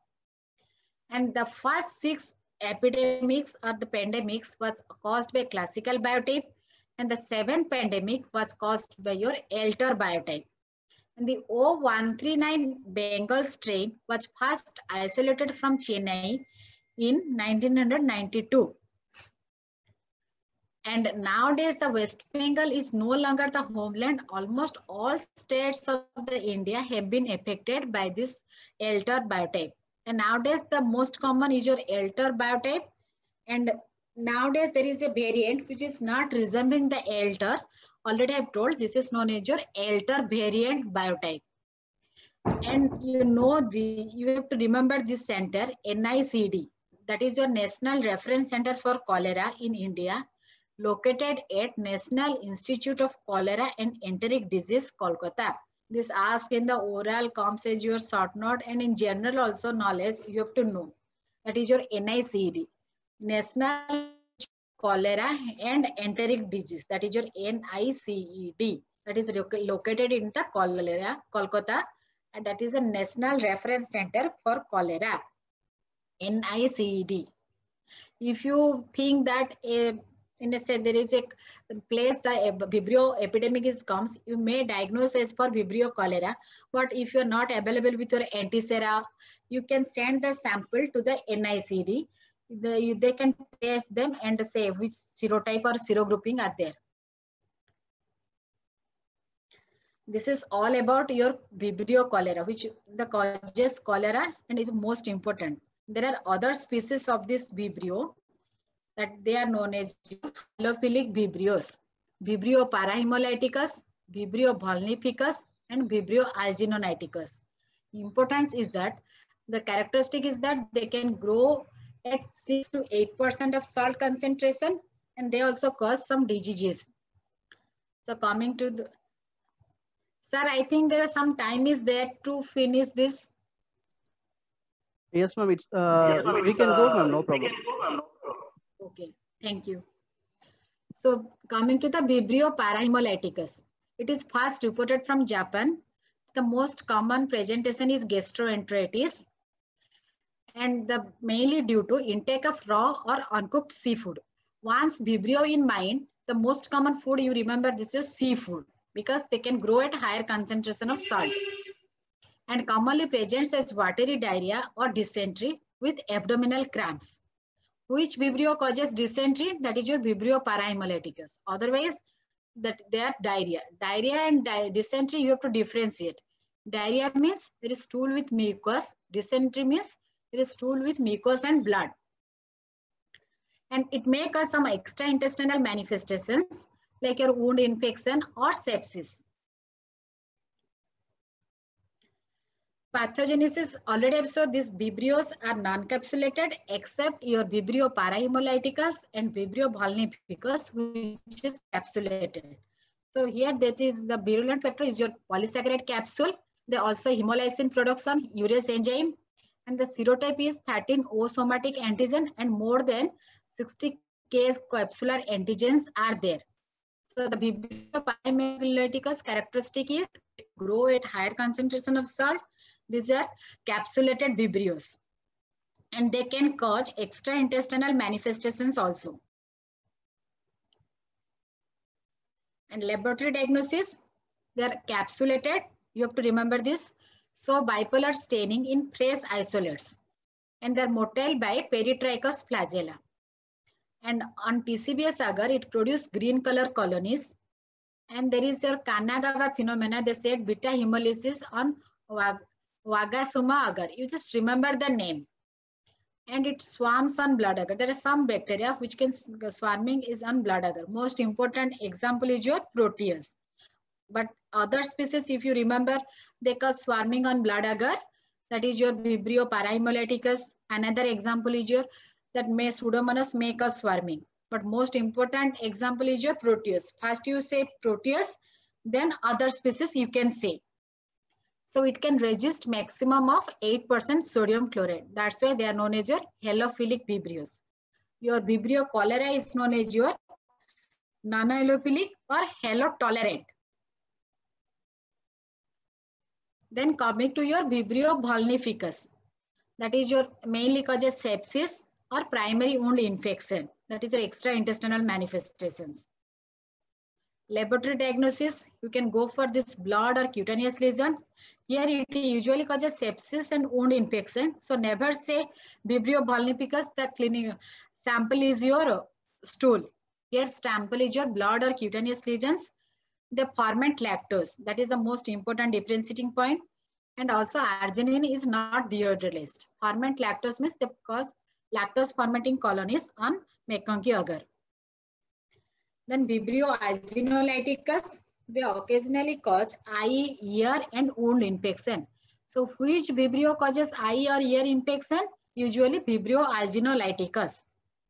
And the first six epidemics or the pandemics was caused by classical biotype and the seventh pandemic was caused by your elder biotype. And the O139 Bengal strain was first isolated from Chennai in 1992. And nowadays, the West Bengal is no longer the homeland. Almost all states of the India have been affected by this elder biotype. And nowadays, the most common is your elder biotype. And nowadays, there is a variant which is not resembling the elder already I've told this is known as your elder variant biotype. And you know the you have to remember this center NICD that is your National Reference Center for Cholera in India located at National Institute of Cholera and Enteric Disease Kolkata This ask in the oral comes as your short note and in general also knowledge you have to know. That is your NICED. National Cholera and Enteric Disease. That is your NICED. That is located in the cholera, Kolkata. And that is a National Reference Center for Cholera. NICED. If you think that a in a say there is a place the vibrio epidemic is comes you may diagnose as for vibrio cholera but if you are not available with your antisera you can send the sample to the nicd the, they can test them and say which serotype or serogrouping are there. This is all about your vibrio cholera which the causes cholera and is most important there are other species of this vibrio that they are known as halophilic vibrios. Vibrio parahemolyticus, Vibrio vulnificus, and Vibrio alginoniticus. Importance is that the characteristic is that they can grow at 6 to 8% of salt concentration and they also cause some diseases. So coming to the, sir, I think there is some time is there to finish this. Yes, ma'am. It's uh, yes, we can uh, go, ma'am. No problem. Okay, thank you. So coming to the Vibrio parahemolyticus, it is first reported from Japan. The most common presentation is gastroenteritis and the mainly due to intake of raw or uncooked seafood. Once Vibrio in mind, the most common food you remember this is seafood because they can grow at higher concentration of salt and commonly presents as watery diarrhea or dysentery with abdominal cramps. Which vibrio causes dysentery? That is your vibrio parahemolyticus. Otherwise, that they are diarrhea. Diarrhea and di dysentery, you have to differentiate. Diarrhea means there is stool with mucus. Dysentery means there is stool with mucus and blood. And it may cause some extra intestinal manifestations like your wound infection or sepsis. Pathogenesis, already I've these vibrios are non-capsulated except your vibrio parahemolyticus and vibrio vulnificus which is capsulated. So here that is the virulent factor is your polysaccharide capsule. They also hemolysin production, urease enzyme and the serotype is 13 O somatic antigen and more than 60 case capsular antigens are there. So the vibrio parahemolyticus characteristic is grow at higher concentration of salt these are capsulated vibrios and they can cause extraintestinal manifestations also. And laboratory diagnosis, they are capsulated. You have to remember this. So bipolar staining in fresh isolates and they're motile by peritrichous flagella. And on TCBS agar, it produces green color colonies. And there is your Kanagawa phenomena. They said beta hemolysis on Wagasuma agar. You just remember the name. And it swarms on blood agar. There are some bacteria which can uh, swarming is on blood agar. Most important example is your Proteus. But other species, if you remember, they cause swarming on blood agar. That is your Vibrio parahemolyticus. Another example is your that may Pseudomonas may cause swarming. But most important example is your Proteus. First you say Proteus, then other species you can say. So it can resist maximum of 8% sodium chloride. That's why they are known as your halophilic vibrios. Your vibrio cholera is known as your non-halophilic or halotolerant. Then coming to your vibrio vulnificus. That is your mainly causes sepsis or primary wound infection. That is your extra intestinal manifestations. Laboratory diagnosis, you can go for this blood or cutaneous lesion here it usually causes sepsis and wound infection. So never say Vibrio vulnificus, the clinic sample is your stool. Here sample is your blood or cutaneous lesions. They ferment lactose. That is the most important differentiating point. And also arginine is not deodorized. Ferment lactose means they cause lactose fermenting colonies on MacConkey agar. Then Vibrio alginoliticus, they occasionally cause eye, ear and wound infection. So which Vibrio causes eye or ear infection? Usually Vibrio alginoliticus.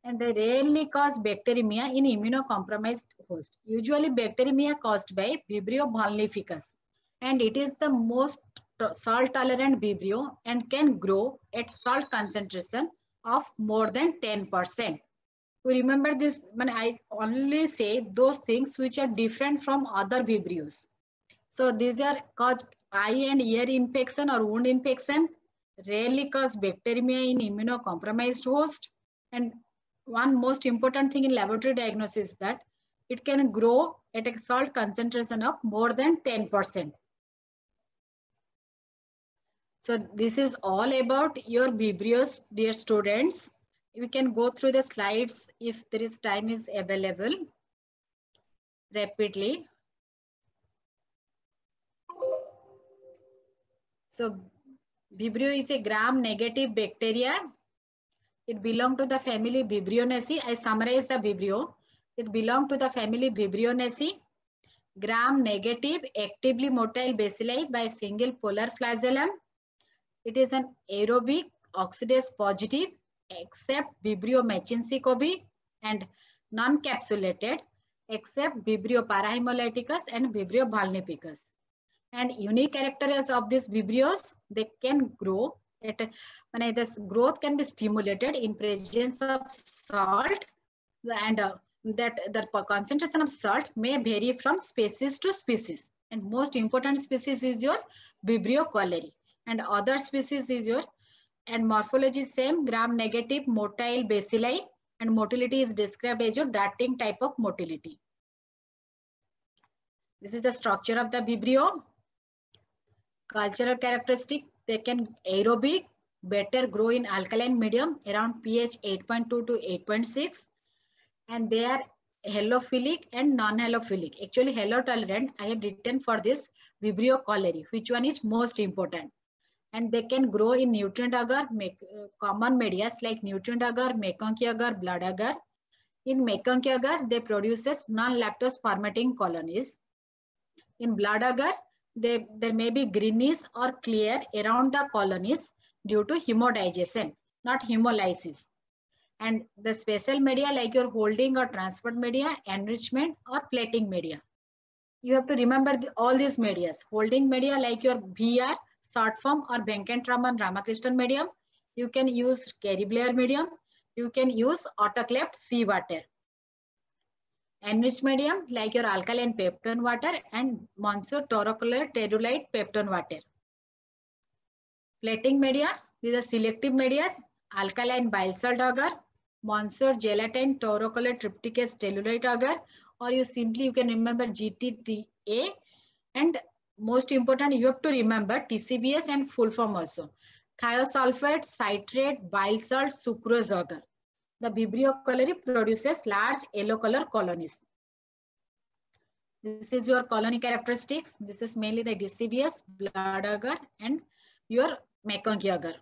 And they rarely cause bacteremia in immunocompromised host. Usually bacteremia caused by Vibrio vulnificus. and it is the most salt tolerant vibrio and can grow at salt concentration of more than 10%. We remember this when I only say those things which are different from other vibrios. So these are cause eye and ear infection or wound infection, rarely cause bacteremia in immunocompromised host. And one most important thing in laboratory diagnosis that it can grow at a salt concentration of more than 10%. So this is all about your Vibrios, dear students. We can go through the slides if there is time is available rapidly. So Vibrio is a gram-negative bacteria. It belongs to the family Vibrionaceae. I summarize the Vibrio. It belongs to the family Vibrionaceae. Gram-negative, actively motile bacilli by single polar flagellum it is an aerobic oxidase positive except Vibrio metschnikovii and non-capsulated except Vibrio parahemolyticus and Vibrio vulnificus. And unique characteristics of these Vibrios, they can grow at, when this growth can be stimulated in presence of salt and uh, that the concentration of salt may vary from species to species. And most important species is your Vibrio cholerae and other species is your and morphology same gram negative motile bacilli and motility is described as your darting type of motility. This is the structure of the vibrio. Cultural characteristic, they can aerobic, better grow in alkaline medium around pH 8.2 to 8.6 and they are halophilic and non-halophilic. Actually halotolerant, I have written for this Vibrio cholerae, which one is most important and they can grow in nutrient agar, make, uh, common medias like nutrient agar, MacConkey agar, blood agar. In MacConkey agar, they produces non-lactose fermenting colonies. In blood agar, they, there may be greenish or clear around the colonies due to hemodigestion, not hemolysis. And the special media like your holding or transport media, enrichment or plating media. You have to remember the, all these medias. Holding media like your VR, short form or Venkatraman Ramakrishnan medium. You can use Kerry Blair medium. You can use autoclaved seawater. Enriched medium like your alkaline peptone water and Montsou torocolor telluride peptone water. Plating media, these are selective media, alkaline bile salt agar, Montsou gelatin torocolor trypticase telluride agar, or you simply, you can remember GTTA and most important, you have to remember TCBS and full form also. Thiosulfate, citrate, bile salt, sucrose agar. The Vibrio cholerae produces large yellow color colonies. This is your colony characteristics. This is mainly the TCBS, blood agar, and your MacConkey agar.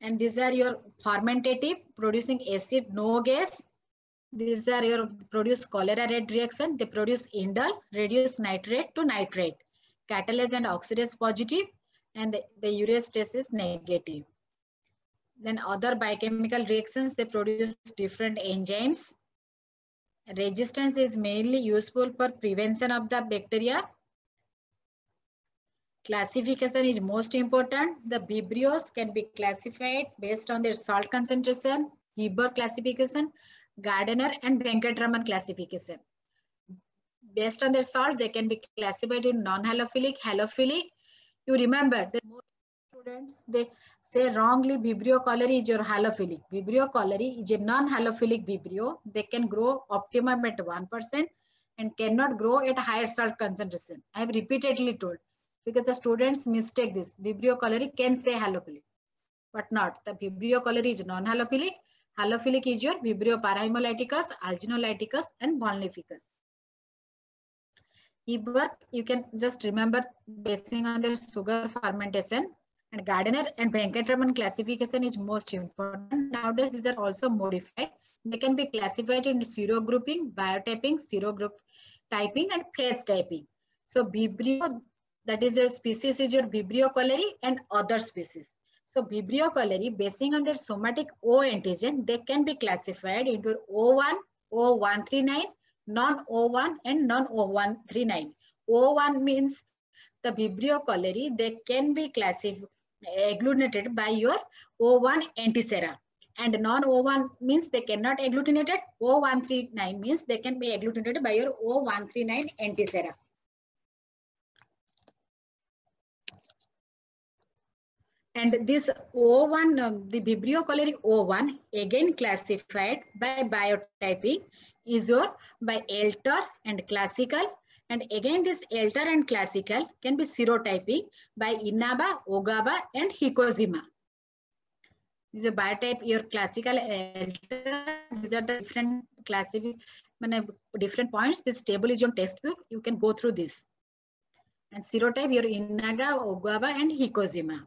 And these are your fermentative, producing acid, no gas. These are your produce cholera red reaction. They produce indole, reduce nitrate to nitrate. Catalase and oxidase positive, and the, the urease is negative. Then other biochemical reactions, they produce different enzymes. Resistance is mainly useful for prevention of the bacteria. Classification is most important. The Vibrios can be classified based on their salt concentration, Heiberg classification, Gardner and Venkatraman classification. Based on their salt, they can be classified in non-halophilic, halophilic. You remember that most students, they say wrongly Vibrio cholerae is your halophilic. Vibrio cholerae is a non-halophilic Vibrio. They can grow optimum at 1% and cannot grow at higher salt concentration. I have repeatedly told because the students mistake this. Vibrio cholerae can say halophilic, but not. The Vibrio cholerae is non-halophilic. Halophilic is your Vibrio parahemolyticus, alginolyticus, and vulnificus. Heiberg, you can just remember basing on the sugar fermentation and Gardner and Venkatraman classification is most important. Nowadays, these are also modified. They can be classified into serogrouping, biotyping, zero group typing, and phage typing. So Vibrio, that is your species is your Vibrio cholerae and other species. So Vibrio cholerae, basing on their somatic O antigen, they can be classified into O1, O139, non-O1 and non-O139. O1 means the Vibrio cholerae, they can be classified, agglutinated by your O1 antisera. And non-O1 means they cannot agglutinated. O139 means they can be agglutinated by your O139 antisera. And this O1, um, the Vibrio cholerae O1, again classified by biotyping, is your by El Tor and classical. And again, this El Tor and classical can be serotyping by Inaba, Ogawa, and Hikojima. This is a biotype, your classical El Tor. These are the different classific, different points. This table is your textbook. You can go through this. And serotype, your Inaba, Ogawa, and Hikojima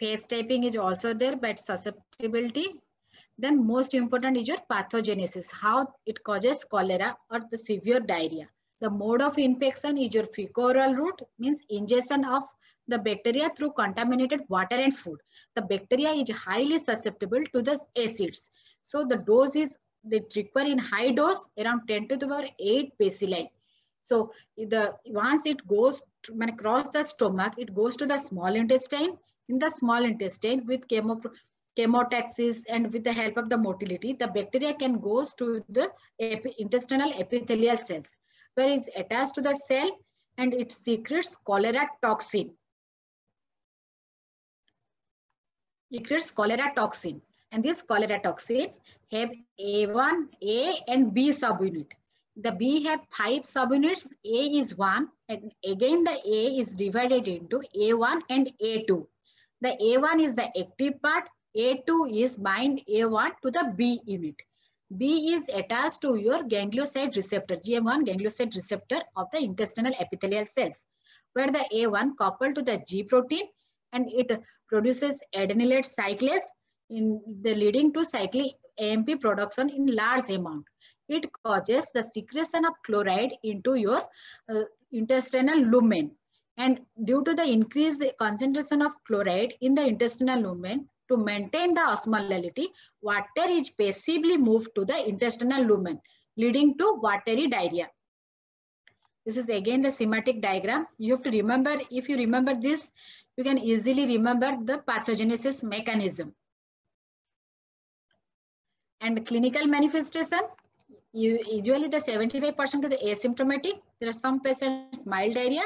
phage typing is also there, but susceptibility. Then most important is your pathogenesis, how it causes cholera or the severe diarrhea. The mode of infection is your fecal route, means ingestion of the bacteria through contaminated water and food. The bacteria is highly susceptible to the acids. So the dose is, they require in high dose around 10 to the power 8 bacilli. So the once it goes across the stomach, it goes to the small intestine in the small intestine with chemo, chemotaxis and with the help of the motility, the bacteria can go to the intestinal epithelial cells where it's attached to the cell and it secretes cholera toxin. It creates cholera toxin and this cholera toxin have A1, A and B subunit. The B have five subunits, A is one and again the A is divided into A1 and A2. The A1 is the active part, A2 is bind A1 to the B unit. B is attached to your ganglioside receptor, GM1 ganglioside receptor of the intestinal epithelial cells, where the A1 coupled to the G protein and it produces adenylate cyclase in the leading to cyclic AMP production in large amount. It causes the secretion of chloride into your uh, intestinal lumen and due to the increased concentration of chloride in the intestinal lumen, to maintain the osmolality, water is passively moved to the intestinal lumen, leading to watery diarrhea. This is again the schematic diagram. You have to remember, if you remember this, you can easily remember the pathogenesis mechanism. And clinical manifestation, you, usually the 75% is asymptomatic. There are some patients mild diarrhea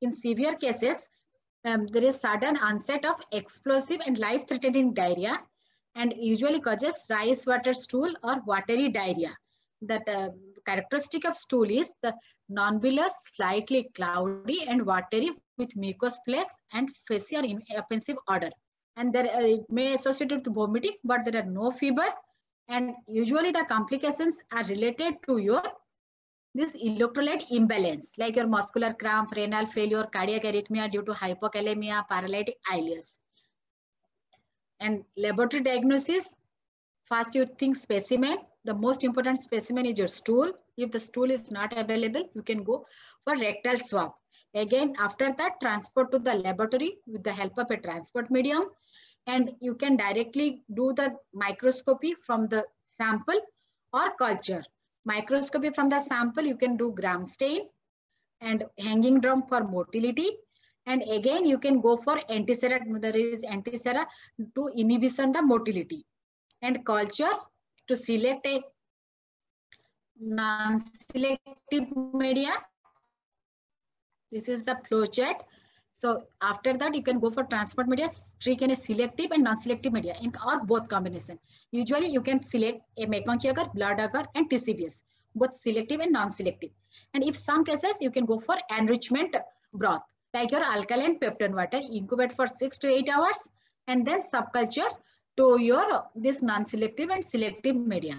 in severe cases, um, there is sudden onset of explosive and life-threatening diarrhea and usually causes rice water stool or watery diarrhea. That uh, characteristic of stool is the non-bilious, slightly cloudy and watery with mucous plaques and facial offensive odor. And there uh, it may associate with vomiting, but there are no fever. And usually the complications are related to your this electrolyte imbalance, like your muscular cramp, renal failure, cardiac arrhythmia due to hypokalemia, paralytic ileus. And laboratory diagnosis, first you think specimen. The most important specimen is your stool. If the stool is not available, you can go for rectal swab. Again, after that, transport to the laboratory with the help of a transport medium. And you can directly do the microscopy from the sample or culture microscopy from the sample, you can do gram stain and hanging drop for motility. And again, you can go for antisera, there is antisera to inhibition the motility. And culture to select a non-selective media. This is the flow chart. So after that, you can go for transport media, in a selective and non-selective media in or both combination. Usually you can select a MacConkey agar, blood agar and TCBS, both selective and non-selective. And if some cases, you can go for enrichment broth, like your alkaline peptone water, incubate for six to eight hours, and then subculture to your this non-selective and selective media,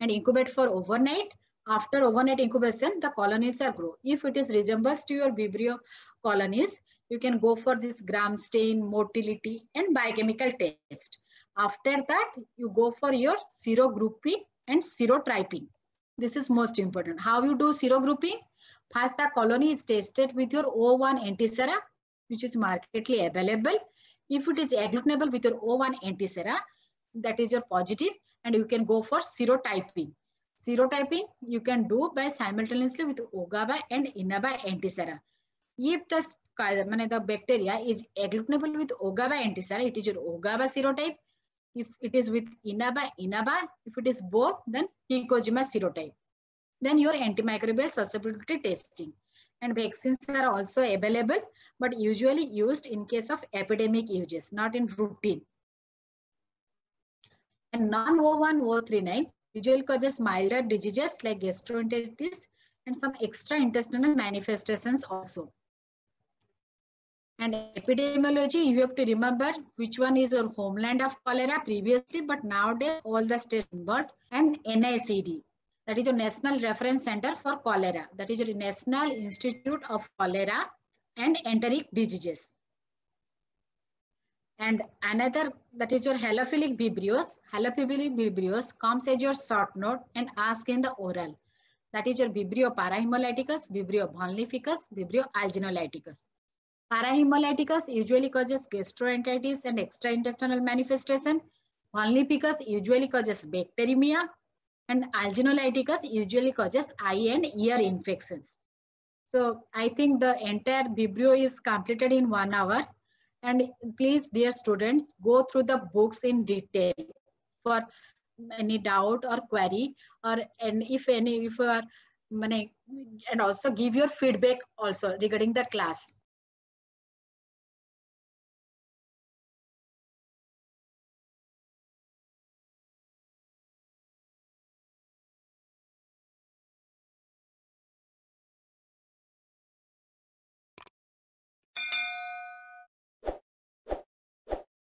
and incubate for overnight. After overnight incubation, the colonies are grow. If it is resembles to your Vibrio colonies, you can go for this gram stain, motility, and biochemical test. After that, you go for your serogrouping and serotyping. This is most important. How you do serogrouping? First, the colony is tested with your O1 antisera, which is markedly available. If it is agglutinable with your O1 antisera, that is your positive, and you can go for serotyping. Serotyping you can do by simultaneously with OGAWA and INABA antisera. If the the bacteria is agglutinable with Ogawa antisera, it is your Ogawa serotype. If it is with Inaba, Inaba. If it is both, then Helicobacter serotype. Then your antimicrobial susceptibility testing. And vaccines are also available, but usually used in case of epidemic uses, not in routine. And non-O1, O39 usually causes milder diseases like gastroenteritis and some extra intestinal manifestations also. And epidemiology, you have to remember which one is your homeland of cholera previously, but nowadays all the states involved and NICD, that is your National Reference Center for Cholera. That is your National Institute of Cholera and Enteric Diseases. And another, that is your halophilic vibrios. Halophilic vibrios comes as your short note and ask in the oral. That is your Vibrio parahemolyticus, Vibrio vulnificus, Vibrio alginolyticus. Parahemolyticus usually causes gastroenteritis and extraintestinal manifestation. Vulnificus usually causes bacteremia. And alginolyticus usually causes eye and ear infections. So I think the entire Vibrio is completed in one hour. And please, dear students, go through the books in detail for any doubt or query or and if any if you are and also give your feedback also regarding the class